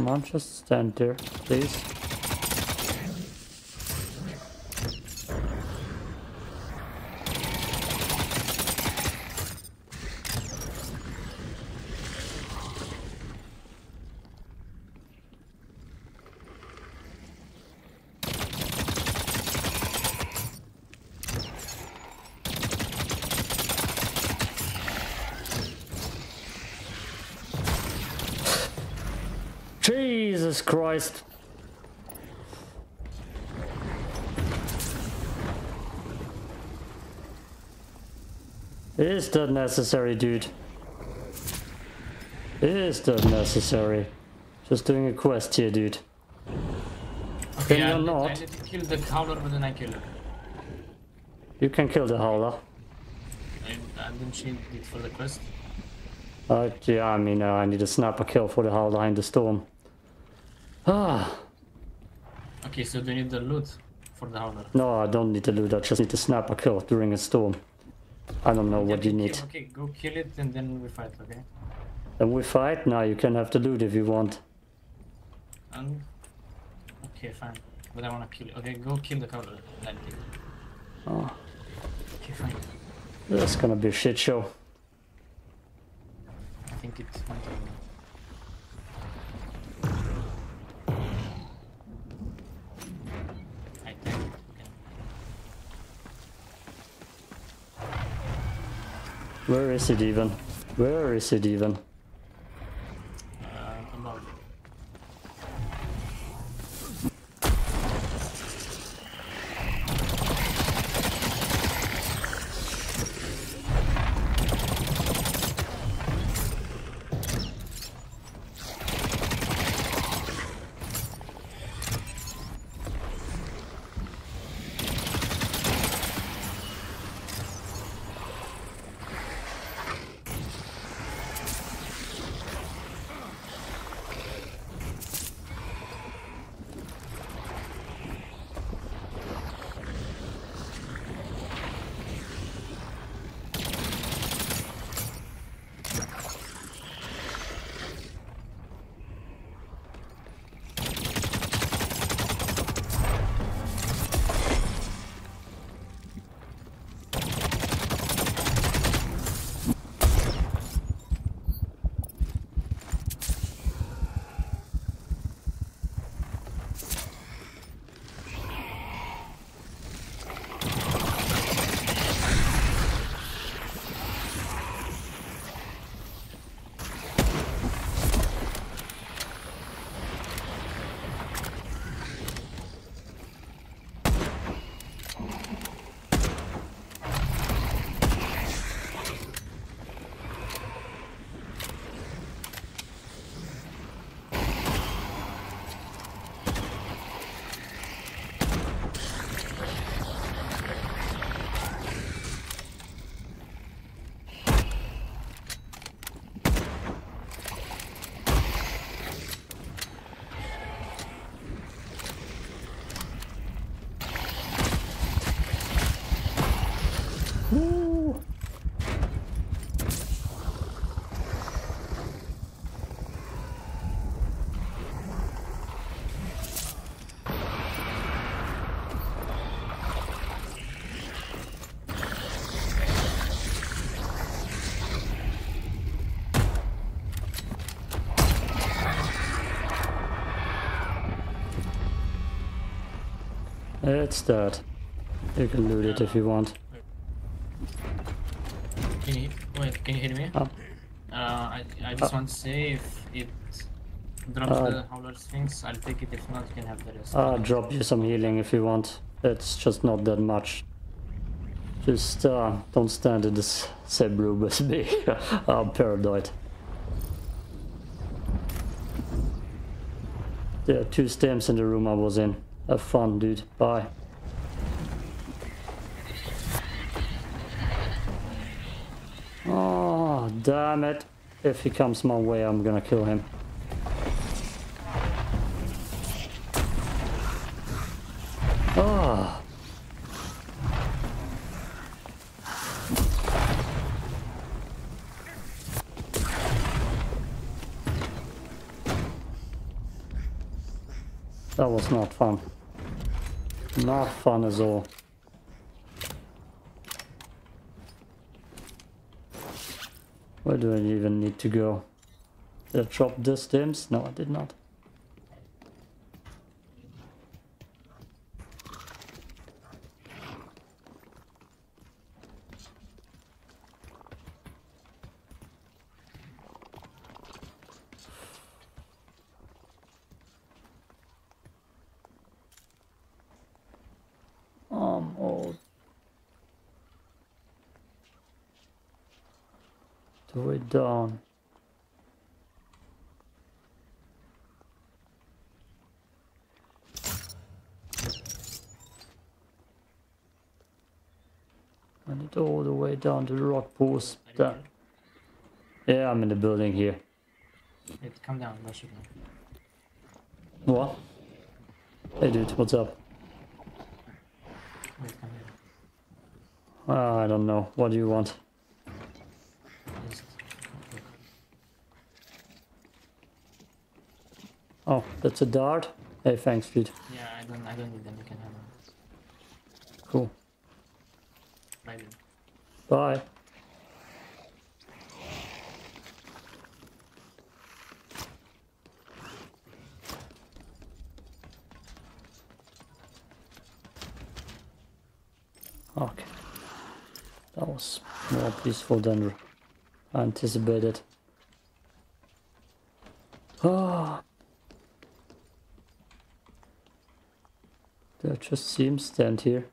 Come on, just stand there, please. Jesus Christ. Is that necessary, dude? Is that necessary? Just doing a quest here, dude. Okay, Then I need, not. I need to kill the howler, but then I kill her. You can kill the howler. I, I didn't need it for the quest. Uh, yeah, I mean, uh, I need a sniper kill for the howler in the storm. Ah, Okay, so do you need the loot for the howler? no, I don't need the loot. I just need a sniper kill during a storm. I don't know Yeah, what you need. Okay, go kill it and then we fight, okay? And we fight? Now you can have the loot if you want. And okay, fine. But I wanna kill it. Okay, go kill the cover. Then kill it. Oh, Okay, fine. that's gonna be a shit show. I think it's fine. I think. Okay. Where is it even? Where is it even? It's that. You can loot it if you want. Can you wait? Can you hear me? Oh. Uh, I I just want to say if it drops Uh, the howler things, I'll take it. If not, you can have the rest. I'll drop you some healing if you want. It's just not that much. Just uh, don't stand in this same room as me. I'm paranoid. There are two stims in the room I was in. Have fun, dude. Bye. Oh, damn it. If he comes my way, I'm gonna kill him. Was not fun. Not fun at all. Where do I even need to go? Did I drop the stims? No, I did not. Um, old. Do it down. And it all the way down to the rock pools. Are you There. here? Yeah, I'm in the building here. Wait, come down. Go shoot me. What? Hey dude, what's up? Wait. Uh, I don't know. What do you want? Oh, that's a dart? Hey, thanks, dude. Yeah, I don't. I don't need them. You can have them. Cool. Maybe. Bye. Okay. That was more peaceful than I anticipated. Ah. Did I just see him stand here?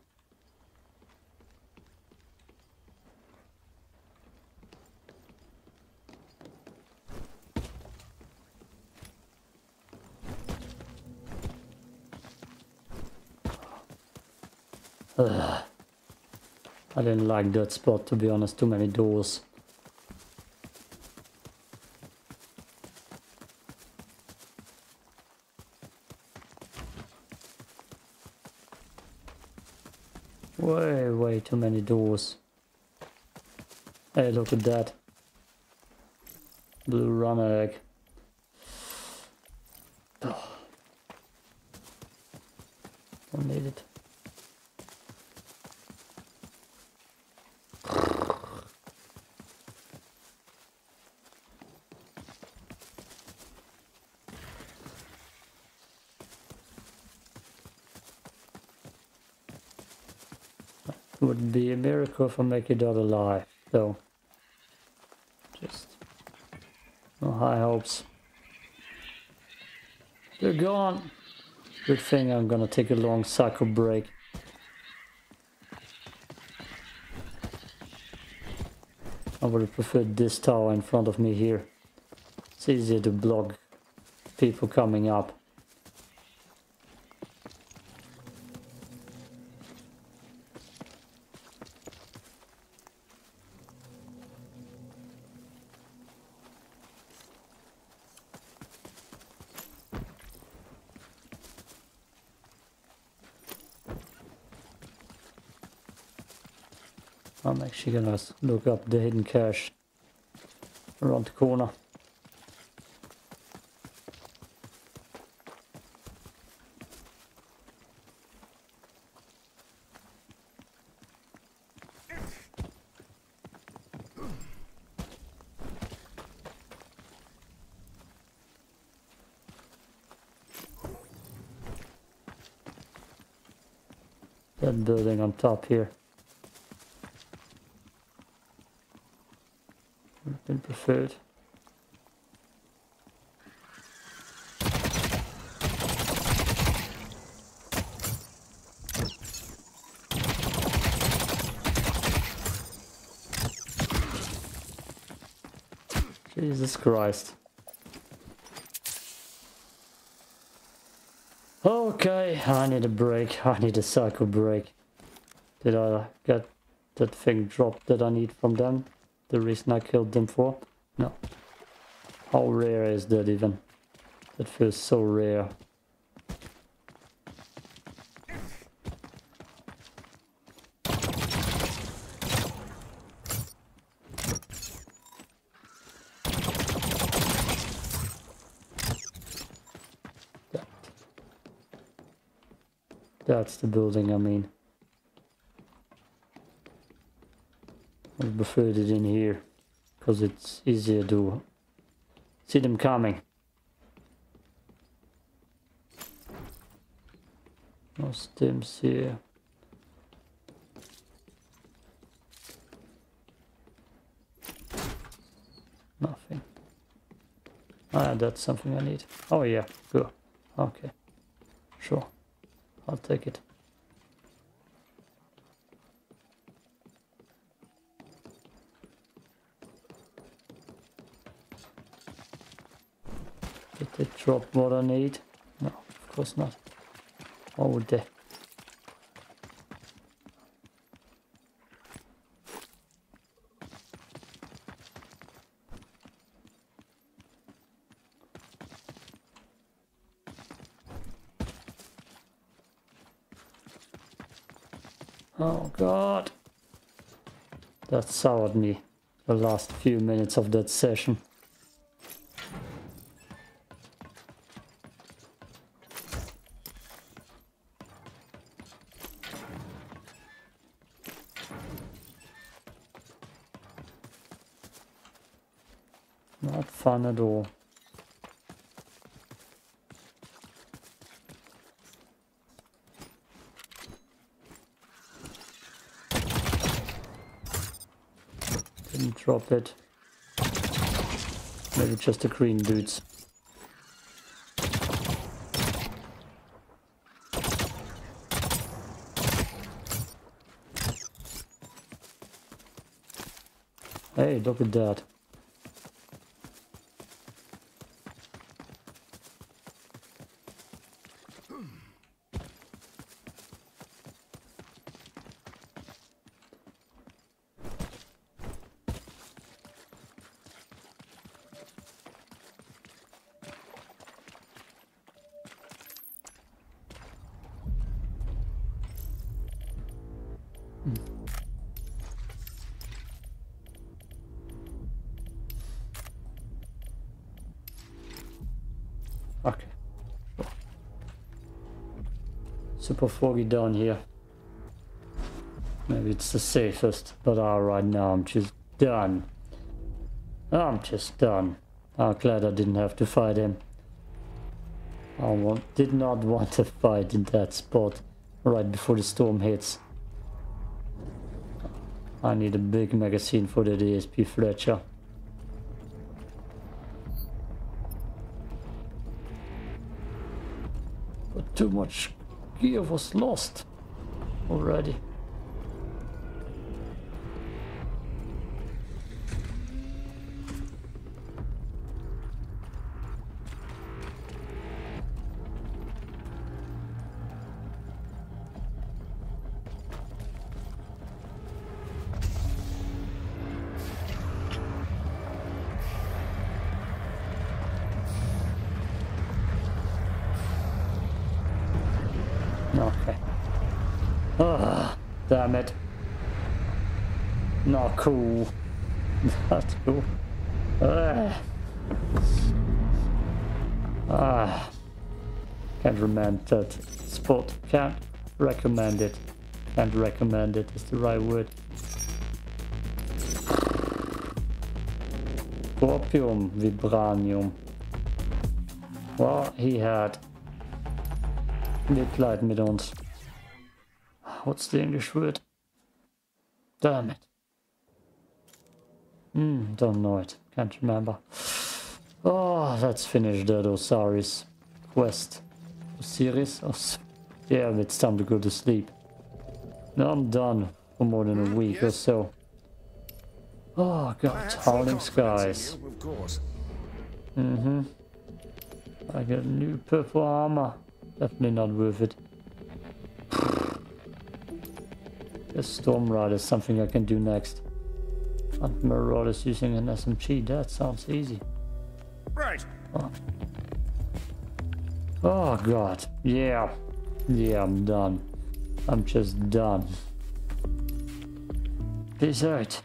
Ugh. I didn't like that spot to be honest, too many doors. Way, way too many doors. Hey, look at that. Blue runner egg. Don't need it. It would be a I make it out alive, though. Just no high hopes. They're gone. Good thing I'm gonna take a long cycle break. I would have preferred this tower in front of me here. It's easier to block people coming up. I'm actually gonna s- look up the hidden cache around the corner. That building on top here. Jesus Christ. Okay, I need a break. I need a cycle break. Did I get that thing dropped that I need from them? The reason I killed them for? No. How rare is that even? That feels so rare. That. That's the building I mean. I preferred it in here because it's easier to see them coming. No stims here. Nothing. Ah, that's something I need. Oh yeah, good. Okay. Sure. I'll take it. Did they drop what I need? No, of course not. Why would they? Oh god. that soured me the last few minutes of that session. Fun at. Didn't drop it. Maybe just the green dudes. Hey, look at that. Super foggy down here. Maybe it's the safest, but uh, right now I'm just done. I'm just done. I'm glad I didn't have to fight him. I want, did not want to fight in that spot right before the storm hits. I need a big magazine for the DSP Fletcher. Too much gear was lost already. Damn it. Not cool. Not cool. Ah. ah. Can't recommend that spot. Can't recommend it. Can't recommend it is the right word. Scorpium Vibranium. Well, he had Mitleid mit uns. What's the English word? Damn it. Hmm, don't know it. Can't remember. Oh, let's finish that Osiris quest. Osiris? Os yeah, it's time to go to sleep. Now I'm done for more than a week or so. Oh god, howling skies. in you, of course. Mm-hmm. I got new purple armor. Definitely not worth it. Guess Storm Rod is something I can do next. Hunt Marauders using an SMG. That sounds easy. Right. Oh. oh god. Yeah. Yeah, I'm done. I'm just done. Peace out.